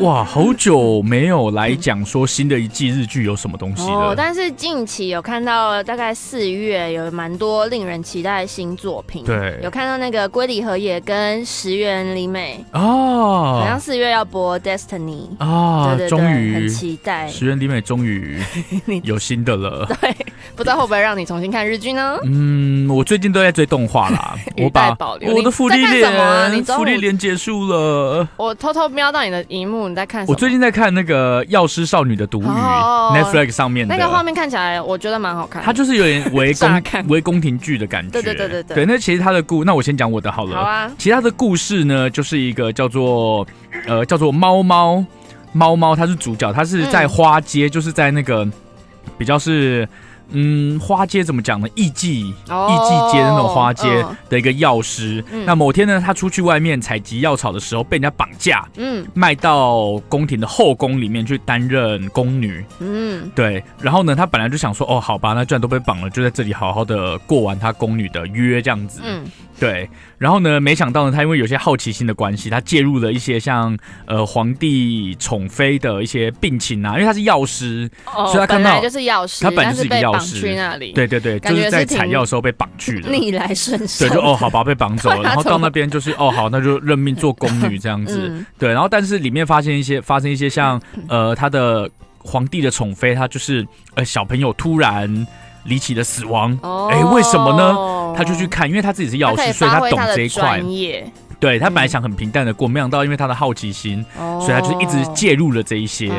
哇，好久没有来讲说新的一季日剧有什么东西了。但是近期有看到，大概四月有蛮多令人期待的新作品。对，有看到那个龟梨和也跟石原里美哦，好像四月要播 Destiny 啊，终于很期待。石原里美终于 <laughs> 有新的了。<laughs> 对，不知道会不会让你重新看日剧呢？嗯，我最近都在追动画啦。<laughs> 我把我的福利连福利连结束了。我偷偷瞄到你的荧幕，你在看？我最近在看那个《药师少女的毒语》Netflix 上面那个画面看起来，我觉得蛮好看。它就是有点围宫围宫廷剧的感觉。对对对对对。对，那其实它的故，那我先讲我的好了。好啊。其他的故事呢，就是一个叫做呃叫做猫猫猫猫，它是主角，它是在花街，就是在那个比较是。嗯，花街怎么讲呢？艺妓，艺妓街的那种花街的一个药师。那某天呢，他出去外面采集药草的时候，被人家绑架，嗯，卖到宫廷的后宫里面去担任宫女。嗯，对。然后呢，他本来就想说，哦，好吧，那既然都被绑了，就在这里好好的过完他宫女的约，这样子。嗯。对，然后呢？没想到呢，他因为有些好奇心的关系，他介入了一些像呃皇帝宠妃的一些病情啊。因为他是药师，所以他看到就是药师，他本来就是一个药师。去那里，对对对，就是在采药的时候被绑去了，逆来顺受。对，就哦，好吧，被绑走了。<laughs> 然后到那边就是哦，好，那就任命做宫女这样子。对，然后但是里面发现一些，发生一些像 <laughs> 呃他的皇帝的宠妃，他就是呃小朋友突然。离奇的死亡，哎，为什么呢？他就去看，因为他自己是药师，所以他懂这一块。对他本来想很平淡的过，没想到因为他的好奇心，所以他就一直介入了这一些。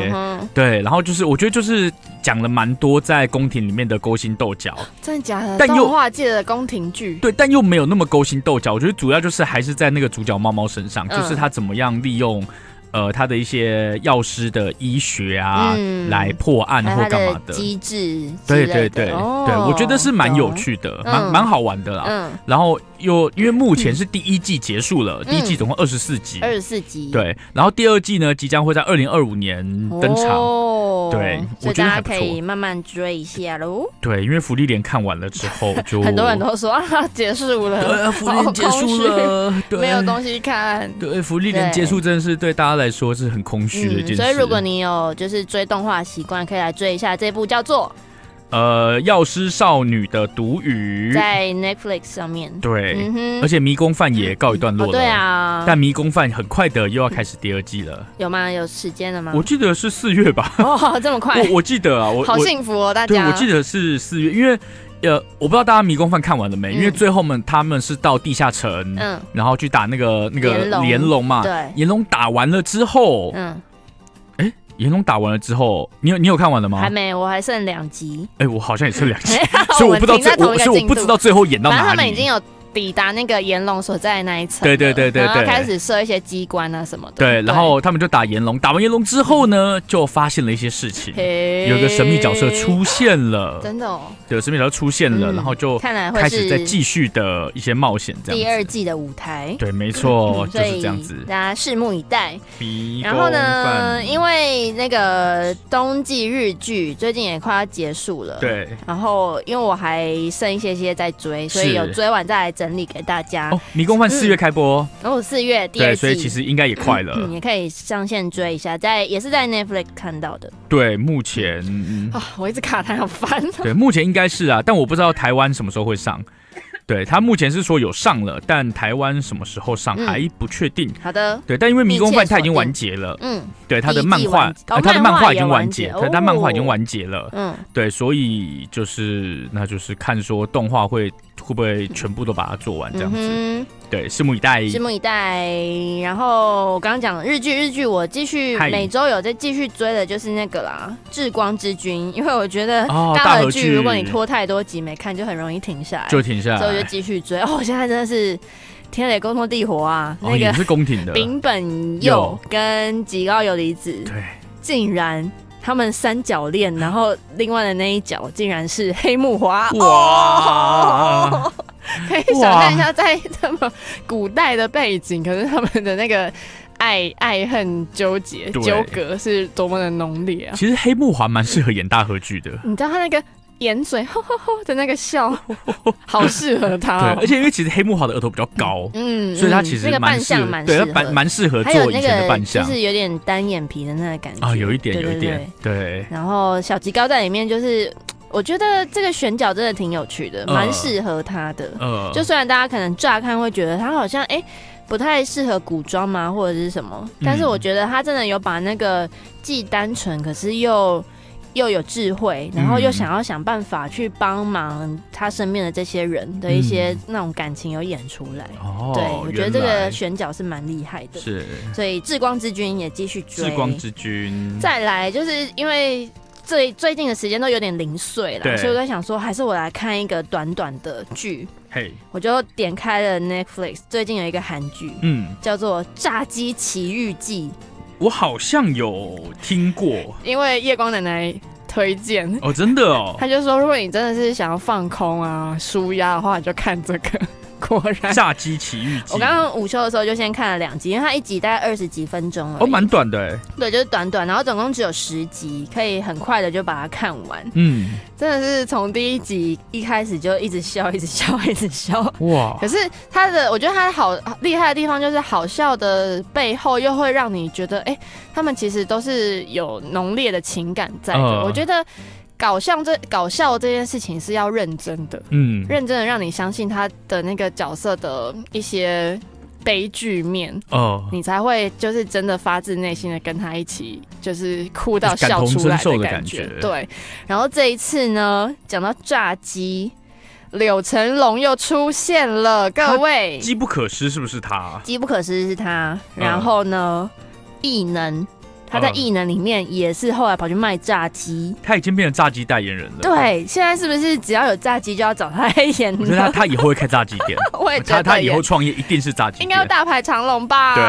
对，然后就是我觉得就是讲了蛮多在宫廷里面的勾心斗角，真的假的？但又画界的宫廷剧，对，但又没有那么勾心斗角。我觉得主要就是还是在那个主角猫猫身上，就是他怎么样利用。呃，他的一些药师的医学啊，来破案或干嘛的。机制，对对对对，我觉得是蛮有趣的，蛮蛮好玩的啦。嗯，然后又因为目前是第一季结束了，第一季总共二十四集，二十四集，对。然后第二季呢，即将会在二零二五年登场。哦对，所以大家可以慢慢追一下喽。对，因为福利连看完了之后，<laughs> 就很多人都说啊，结束了，对，福利连结束了，没有东西看。对，福利连结束真的是对大家来说是很空虚的一件事。所以如果你有就是追动画习惯，可以来追一下这部叫做。呃，药师少女的毒语在 Netflix 上面。对，而且迷宫饭也告一段落了。对啊，但迷宫饭很快的又要开始第二季了。有吗？有时间了吗？我记得是四月吧。<laughs> 哦，这么快？我我记得啊，我好幸福哦，大家。对，我记得是四月，因为呃，我不知道大家迷宫饭看完了没？因为最后们他们是到地下城，嗯，然后去打那个那个炎龙嘛。对，炎龙打完了之后，嗯。炎龙打完了之后，你有你有看完了吗？还没，我还剩两集。哎，我好像也剩两集，<laughs> 所以我不知道最，所以我不知道最后演到哪里。他们已经有。抵达那个炎龙所在的那一层，对对对对对，开始设一些机关啊什么的。对，然后他们就打炎龙，打完炎龙之后呢，就发现了一些事情，有一个神秘角色出现了，真的哦，对神秘角色出现了，然后就看来开始在继续的一些冒险，这样。第二季的舞台，对，没错，就是这样子，大家拭目以待。然后呢，因为那个冬季日剧最近也快要结束了，对。然后因为我还剩一些些在追，所以有追完再来整。理给大家哦，迷宫饭四月开播，哦，四月第二季，所以其实应该也快了，也可以上线追一下，在也是在 Netflix 看到的。对，目前啊，我一直卡它要翻。对，目前应该是啊，但我不知道台湾什么时候会上。对他目前是说有上了，但台湾什么时候上还不确定。好的，对，但因为迷宫饭它已经完结了，嗯，对，他的漫画，他的漫画已经完结，他他漫画已经完结了，嗯，对，所以就是那就是看说动画会会不会全部都把它做完这样子。对，拭目以待，拭目以待。然后我刚刚讲日剧，日剧我继续每周有在继续追的，就是那个啦，《至光之君》，因为我觉得大合剧如果你拖太多集没看，就很容易停下来，就停下来，所以我就继续追。哦，我现在真的是天雷沟通地火啊！那个是宫廷的。丙本佑。跟吉高由里子，对，竟然他们三角恋，然后另外的那一角竟然是黑木华，哇！<laughs> 可以想象一下，在这么古代的背景，可是他们的那个爱爱恨纠结纠葛是多么的浓烈啊！其实黑木华蛮适合演大合剧的，你知道他那个眼嘴吼吼吼的那个笑，好适合他。<laughs> 对，而且因为其实黑木华的额头比较高，嗯，所以他其实那个扮相蛮对，蛮蛮适合做以前的扮相，就是有点单眼皮的那个感觉啊，有一点，有一点，对。然后小吉高在里面就是。我觉得这个选角真的挺有趣的，蛮适合他的。嗯，就虽然大家可能乍看会觉得他好像哎不太适合古装嘛，或者是什么，但是我觉得他真的有把那个既单纯可是又又有智慧，然后又想要想办法去帮忙他身边的这些人的一些那种感情有演出来。哦，对我觉得这个选角是蛮厉害的。是，所以《至光之君》也继续追。至光之君，再来就是因为最最近的时间都有点零碎了，所以我在想说，还是我来看一个短短的剧。嘿，我就点开了 Netflix，最近有一个韩剧，嗯，叫做《炸鸡奇遇记》。我好像有听过，因为夜光奶奶推荐。哦，真的哦，他就说，如果你真的是想要放空啊、舒压的话，你就看这个。果然，炸鸡奇遇记。我刚刚午休的时候就先看了两集，因为它一集大概二十几分钟了，哦，蛮短的哎。对，就是短短，然后总共只有十集，可以很快的就把它看完。嗯，真的是从第一集一开始就一直笑，一直笑，一直笑。哇！可是它的，我觉得它好厉害的地方就是好笑的背后又会让你觉得，哎，他们其实都是有浓烈的情感在的。我觉得。搞笑这搞笑这件事情是要认真的，嗯，认真的让你相信他的那个角色的一些悲剧面哦，你才会就是真的发自内心的跟他一起就是哭到笑出来的感觉。对，然后这一次呢，讲到炸鸡，柳成龙又出现了，各位，机不可失是不是他？机不可失是他，然后呢，异能。他在异能里面也是后来跑去卖炸鸡，他已经变成炸鸡代言人了。对，现在是不是只要有炸鸡就要找他来演？我觉得他他以后会开炸鸡店，<laughs> 我也觉得他以后创业一定是炸鸡，应该要大排长龙吧？对。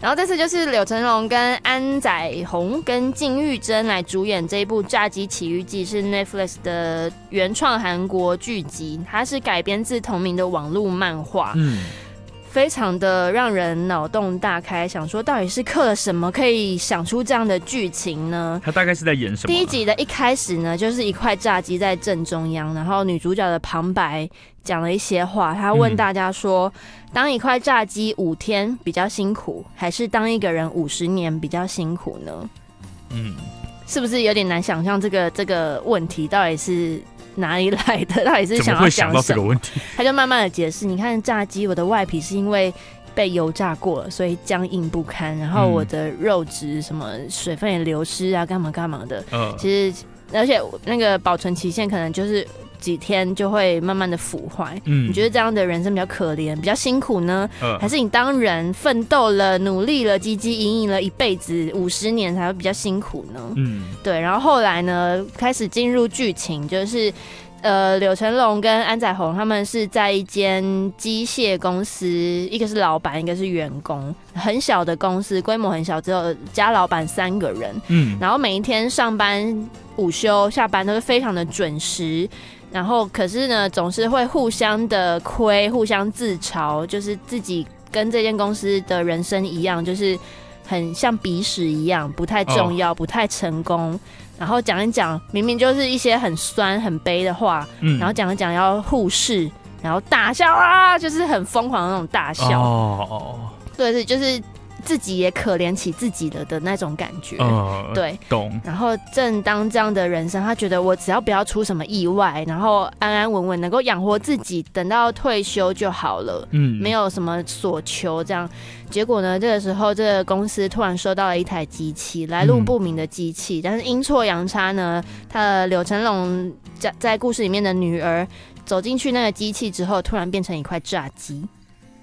然后这次就是柳成龙跟安宰红跟金玉珍来主演这一部《炸鸡奇遇记》，是 Netflix 的原创韩国剧集，它是改编自同名的网络漫画。嗯。非常的让人脑洞大开，想说到底是刻了什么，可以想出这样的剧情呢？他大概是在演什么？第一集的一开始呢，就是一块炸鸡在正中央，然后女主角的旁白讲了一些话，她问大家说：当一块炸鸡五天比较辛苦，还是当一个人五十年比较辛苦呢？嗯，是不是有点难想象这个这个问题到底是？哪里来的？到底是想要讲什么？<laughs> 他就慢慢的解释。你看炸鸡，我的外皮是因为被油炸过了，所以僵硬不堪。然后我的肉质什么水分也流失啊，干嘛干嘛的。嗯，其实而且那个保存期限可能就是几天就会慢慢的腐坏。嗯，你觉得这样的人生比较可怜，比较辛苦呢？还是你当人奋斗了、努力了、汲汲营营了一辈子五十年才会比较辛苦呢？嗯，对。然后后来呢，开始进入剧情，就是。呃，柳成龙跟安宰红他们是在一间机械公司，一个是老板，一个是员工，很小的公司，规模很小，只有加老板三个人。嗯，然后每一天上班、午休、下班都是非常的准时，然后可是呢，总是会互相的亏，互相自嘲，就是自己跟这间公司的人生一样，就是很像鼻屎一样，不太重要，不太成功。然后讲一讲，明明就是一些很酸很悲的话，嗯，然后讲一讲要互视，然后大笑啊，就是很疯狂的那种大笑，哦，对，是就是。自己也可怜起自己了的那种感觉，对，懂。然后正当这样的人生，他觉得我只要不要出什么意外，然后安安稳稳能够养活自己，等到退休就好了，嗯，没有什么所求。这样，结果呢，这个时候这个公司突然收到了一台机器，来路不明的机器，但是阴错阳差呢，他的柳成龙在在故事里面的女儿走进去那个机器之后，突然变成一块炸鸡。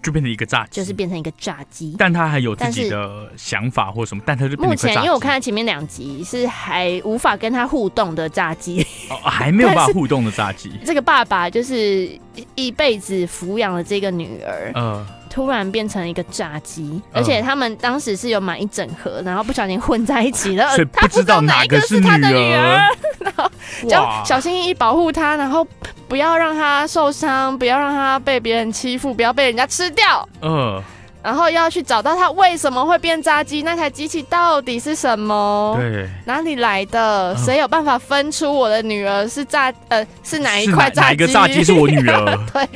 就变成一个炸鸡，就是变成一个炸鸡，但他还有自己的想法或什么，但他就目前因为我看前面两集是还无法跟他互动的炸鸡，哦还没有办法互动的炸鸡。这个爸爸就是一辈子抚养了这个女儿，嗯。突然变成一个炸鸡，而且他们当时是有买一整盒，然后不小心混在一起了，他不知道哪个是他的女儿，然后要小心翼翼保护她，然后不要让她受伤，不要让她被别人欺负，不要被人家吃掉。嗯，然后要去找到她为什么会变炸鸡，那台机器到底是什么？对，哪里来的？谁有办法分出我的女儿是炸呃是哪一块炸鸡？哪一个炸鸡是我女儿？<laughs> 对。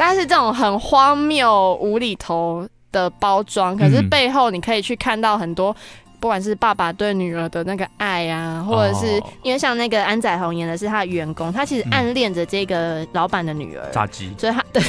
但是这种很荒谬、无厘头的包装，可是背后你可以去看到很多，不管是爸爸对女儿的那个爱啊，或者是因为像那个安宰红演的是他的员工，他其实暗恋着这个老板的女儿。炸鸡，所以他对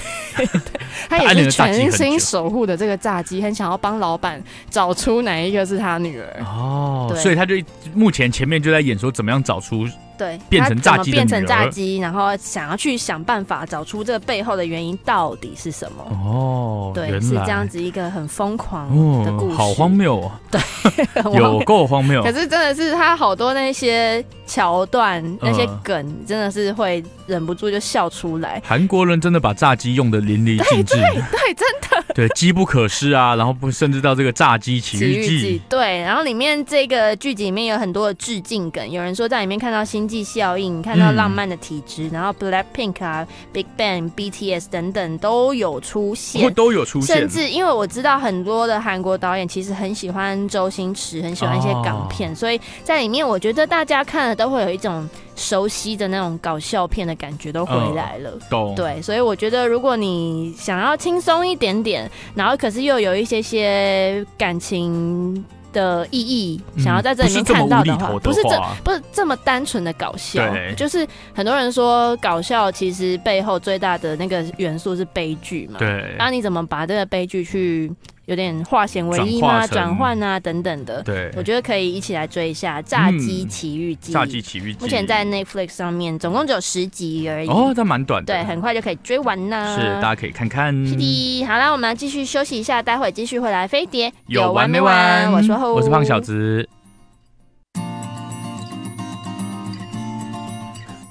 <laughs> 他也是全心守护的这个炸鸡，很想要帮老板找出哪一个是他女儿。哦，所以他就目前前面就在演说怎么样找出。对，变成炸鸡变成炸鸡，然后想要去想办法找出这个背后的原因到底是什么？哦，对，是这样子一个很疯狂的故事，好荒谬哦！对，<laughs> 有够荒谬。可是真的是他好多那些桥段、那些梗，真的是会忍不住就笑出来。韩国人真的把炸鸡用的淋漓尽致，对，真的，对，机不可失啊！然后不甚至到这个炸鸡奇遇记，对，然后里面这个剧集里面有很多的致敬梗，有人说在里面看到星。际效应，看到浪漫的体质，然后 Black Pink 啊、Big Bang、BTS 等等都有出现，<laughs> 都有出现。甚至因为我知道很多的韩国导演其实很喜欢周星驰，很喜欢一些港片，所以在里面我觉得大家看了都会有一种熟悉的那种搞笑片的感觉都回来了。对，所以我觉得如果你想要轻松一点点，然后可是又有一些些感情。的意义，想要在这里面看到的话，不是这不是这么单纯的搞笑，就是很多人说搞笑其实背后最大的那个元素是悲剧嘛。对，那你怎么把这个悲剧去？有点化险为夷吗？转换啊，等等的。对，我觉得可以一起来追一下《炸鸡奇遇记》。炸鸡奇遇记目前在 Netflix 上面，总共只有十集而已。哦，那蛮短的。对，很快就可以追完呢。是，大家可以看看。是的，好了，我们继续休息一下，待会继续回来飞碟。有完没完？我说，我是胖小子。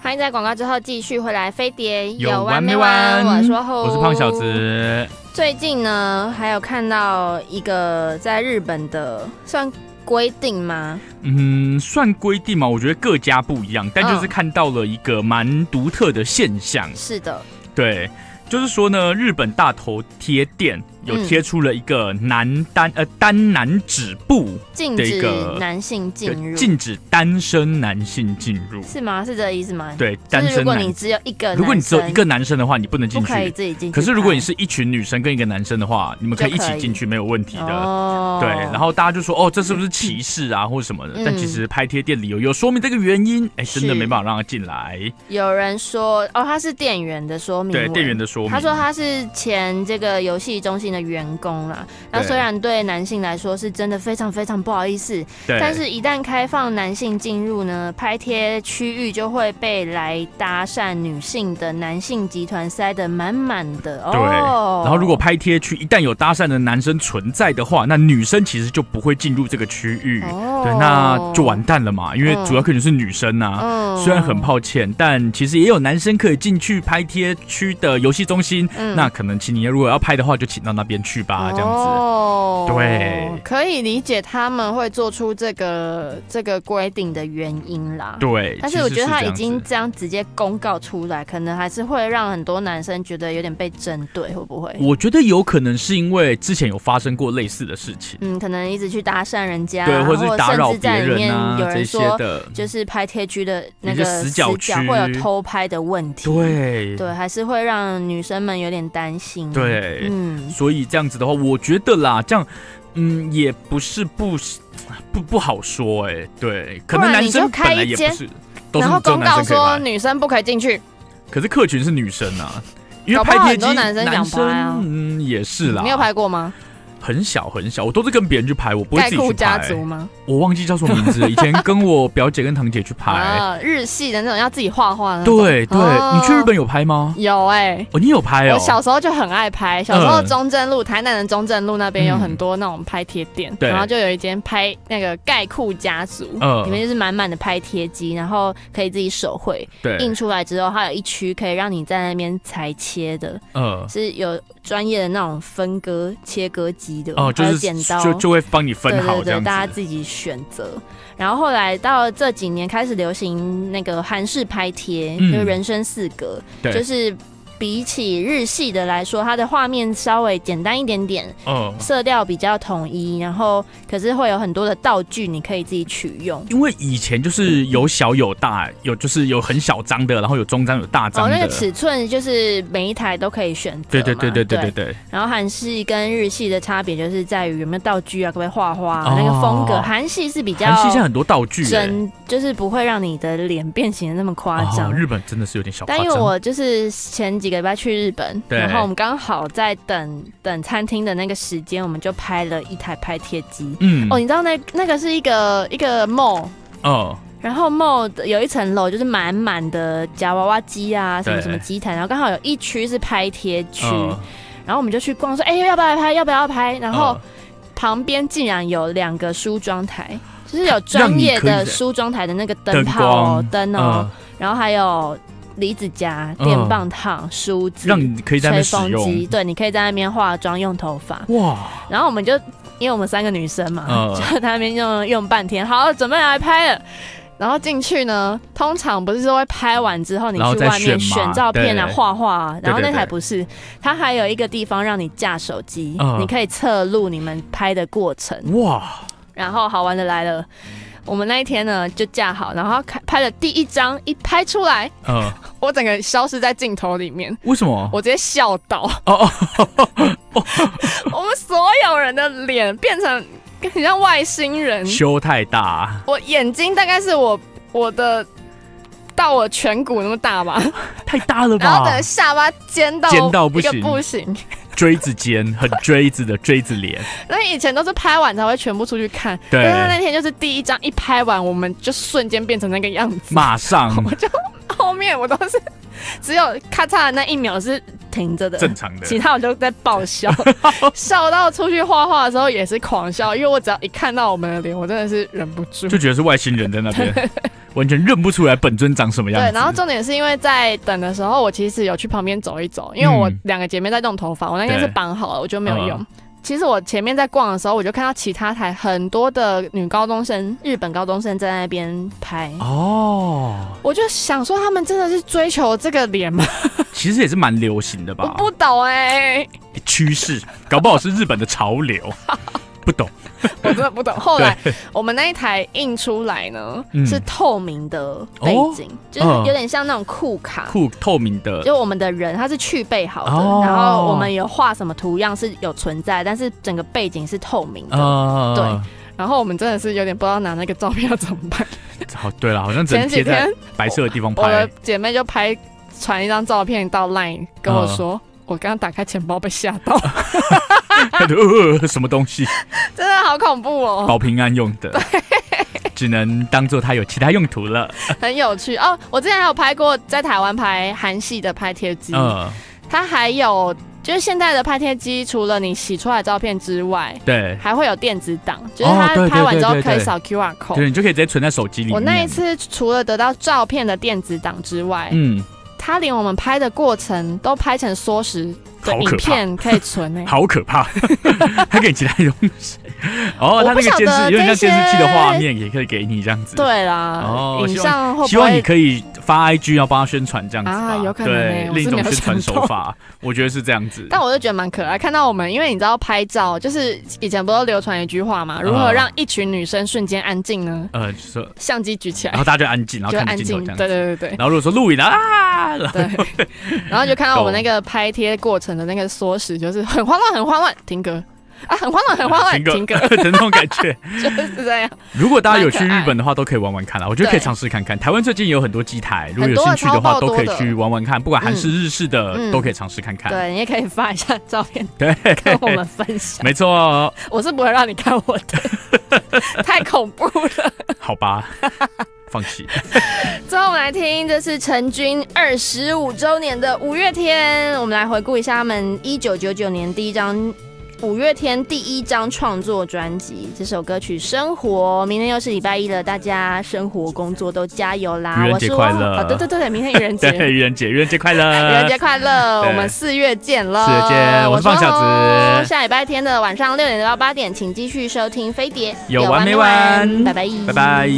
欢迎在广告之后继续回来飞碟。有完没完？我说后，我是胖小子。最近呢，还有看到一个在日本的算规定吗？嗯，算规定吗？我觉得各家不一样，但就是看到了一个蛮独特的现象。是的，对，就是说呢，日本大头贴店。有贴出了一个男单呃单男止步禁止男性进入，禁止单身男性进入是吗？是这个意思吗？对，单身。如果你只有一个，如果你只有一个男生的话，你不能进去，可以自己进去。可是如果你是一群女生跟一个男生的话，你们可以一起进去，没有问题的。哦对，然后大家就说哦，这是不是歧视啊，或者什么的？但其实拍贴店里有有说明这个原因，哎，真的没办法让他进来。有人说哦，他是店员的说明，对，店员的说明。他说他是前这个游戏中心。的员工啦，那虽然对男性来说是真的非常非常不好意思，但是一旦开放男性进入呢，拍贴区域就会被来搭讪女性的男性集团塞得满满的。对，然后如果拍贴区一旦有搭讪的男生存在的话，那女生其实就不会进入这个区域，对，那就完蛋了嘛，因为主要客群是女生呐。虽然很抱歉，但其实也有男生可以进去拍贴区的游戏中心，嗯。那可能请你如果要拍的话，就请到那。边去吧，这样子，对，可以理解他们会做出这个这个规定的原因啦。对，但是我觉得他已经这样直接公告出来，可能还是会让很多男生觉得有点被针对，会不会？我觉得有可能是因为之前有发生过类似的事情，嗯，可能一直去搭讪人家，对，或者是打扰别人啊，这些的，就是拍贴区的那个死角区。会有偷拍的问题，对，对，还是会让女生们有点担心，对，嗯，所以。所以这样子的话，我觉得啦，这样，嗯，也不是不不不好说，哎，对，可能男生本来也不是，然后公告说女生不可以进去，可是客群是女生啊，因为拍贴机男生想拍啊，嗯，也是啦，你有拍过吗？很小很小，我都是跟别人去拍，我不会自己去拍。家族吗？我忘记叫什么名字。以前跟我表姐跟堂姐去拍 <laughs> 啊，日系的那种要自己画画的。对对，你去日本有拍吗？有哎，哦，你有拍哦。我小时候就很爱拍，小时候中正路台南的中正路那边有很多那种拍贴店，然后就有一间拍那个盖库家族，里面就是满满的拍贴机，然后可以自己手绘，对印出来之后，它有一区可以让你在那边裁切的，嗯，是有。专业的那种分割切割机的，哦，就是剪刀，就就会帮你分好这样大家自己选择。然后后来到这几年开始流行那个韩式拍贴，就是人生四格，就是。比起日系的来说，它的画面稍微简单一点点，嗯，色调比较统一，然后可是会有很多的道具，你可以自己取用。因为以前就是有小有大，有就是有很小张的，然后有中张有大张的。哦，那个尺寸就是每一台都可以选择。对对对对对对对。然后韩系跟日系的差别就是在于有没有道具啊，可不可以画画那个风格。韩系是比较，韩系现在很多道具，真就是不会让你的脸变形的那么夸张。日本真的是有点小，但因为我就是前几。几个礼拜去日本，然后我们刚好在等等餐厅的那个时间，我们就拍了一台拍贴机。嗯，哦，你知道那那个是一个一个 mall 哦，然后 mall 有一层楼就是满满的夹娃娃机啊，什么什么机台，然后刚好有一区是拍贴区，然后我们就去逛，说哎要不要拍，要不要拍，然后旁边竟然有两个梳妆台，就是有专业的梳妆台的那个灯泡灯哦，然后还有。离子夹、电棒烫、梳子，让你可以在那边使用。对，你可以在那边化妆、用头发。哇！然后我们就，因为我们三个女生嘛，就在那边用用半天。好，准备来拍了。然后进去呢，通常不是说会拍完之后你去外面选照片啊、画画啊。然后那台不是，它还有一个地方让你架手机，你可以侧录你们拍的过程。哇！然后好玩的来了。我们那一天呢就架好，然后开拍了第一张，一拍出来，嗯，<laughs> 我整个消失在镜头里面。为什么？我直接笑到，哦哦，<laughs> 我们所有人的脸变成很像外星人，修太大。我眼睛大概是我我的到我颧骨那么大吧，<laughs> 太大了吧？然后等下巴尖到尖到不行，不行。锥子尖，很锥子的锥子脸。那以前都是拍完才会全部出去看，对。但是那天就是第一张一拍完，我们就瞬间变成那个样子，马上。<laughs> 我就后面我都是只有咔嚓的那一秒是停着的，正常的。其他我就在爆笑，<laughs> 笑到出去画画的时候也是狂笑，因为我只要一看到我们的脸，我真的是忍不住，就觉得是外星人在那边。<laughs> 完全认不出来本尊长什么样子。对，然后重点是因为在等的时候，我其实有去旁边走一走，因为我两个姐妹在弄头发，我那天是绑好了，我就没有用。其实我前面在逛的时候，我就看到其他台很多的女高中生、日本高中生在那边拍。哦，我就想说，他们真的是追求这个脸吗？其实也是蛮流行的吧。我不懂哎，趋势，搞不好是日本的潮流。不懂，<laughs> 我真的不懂。后来我们那一台印出来呢，是透明的背景，就是有点像那种酷卡，酷透明的。就我们的人他是去背好的，然后我们有画什么图样是有存在，但是整个背景是透明的。对，然后我们真的是有点不知道拿那个照片要怎么办。<laughs> 好，对了，好像前几天白色的地方拍，我的姐妹就拍传一张照片到 Line 跟我说。我刚刚打开钱包被吓到，<laughs> 什么东西？<laughs> 真的好恐怖哦！保平安用的，只能当做它有其他用途了。<laughs> 很有趣哦！我之前还有拍过在台湾拍韩系的拍贴机，嗯，它还有就是现在的拍贴机，除了你洗出来照片之外，对，还会有电子档，就是它拍完之后可以扫 QR code，对，你就可以直接存在手机里。我那一次除了得到照片的电子档之外，嗯。他连我们拍的过程都拍成缩时的影片可以存诶，<laughs> 好可怕！<laughs> 还给其他东西哦，他那个监视，有点像监视器的画面也可以给你这样子。对啦，哦，影像希望你可以发 IG 要帮他宣传这样子啊，有可能对，另一种宣传手法，我觉得是这样子。<laughs> 但我就觉得蛮可爱，看到我们，因为你知道拍照，就是以前不都流传一句话嘛，如何让一群女生瞬间安静呢？呃，就是相机举起来，然后大家就安静，然后看安静，对对对对。然后如果说录影啊，对，然后就看到我们那个拍贴过程的那个缩时，就是很慌乱，很慌乱，停格。啊，很慌乱，很慌乱，停歌的 <laughs> 那种感觉，<laughs> 就是这样。如果大家有去日本的话，都可以玩玩看啦。我觉得可以尝试看看。台湾最近有很多机台，如果有兴趣的话，都可以去玩玩看。不管韩式、日式的，都可以尝试看看。对你也可以发一下照片，对，跟我们分享。<laughs> 没错，我是不会让你看我的，太恐怖了。好吧，放弃。<laughs> 最后我们来听，这是陈军二十五周年的五月天，我们来回顾一下他们一九九九年第一张。五月天第一张创作专辑，这首歌曲《生活》。明天又是礼拜一了，大家生活工作都加油啦！愚人节快乐！对对对对，明天愚人节，<laughs> 愚人节，愚人节快乐！<laughs> 愚人节快乐！我们四月见喽，四月见！我是放小子。下礼拜天的晚上六点到八点，请继续收听飞碟，有完没完？拜拜，拜拜。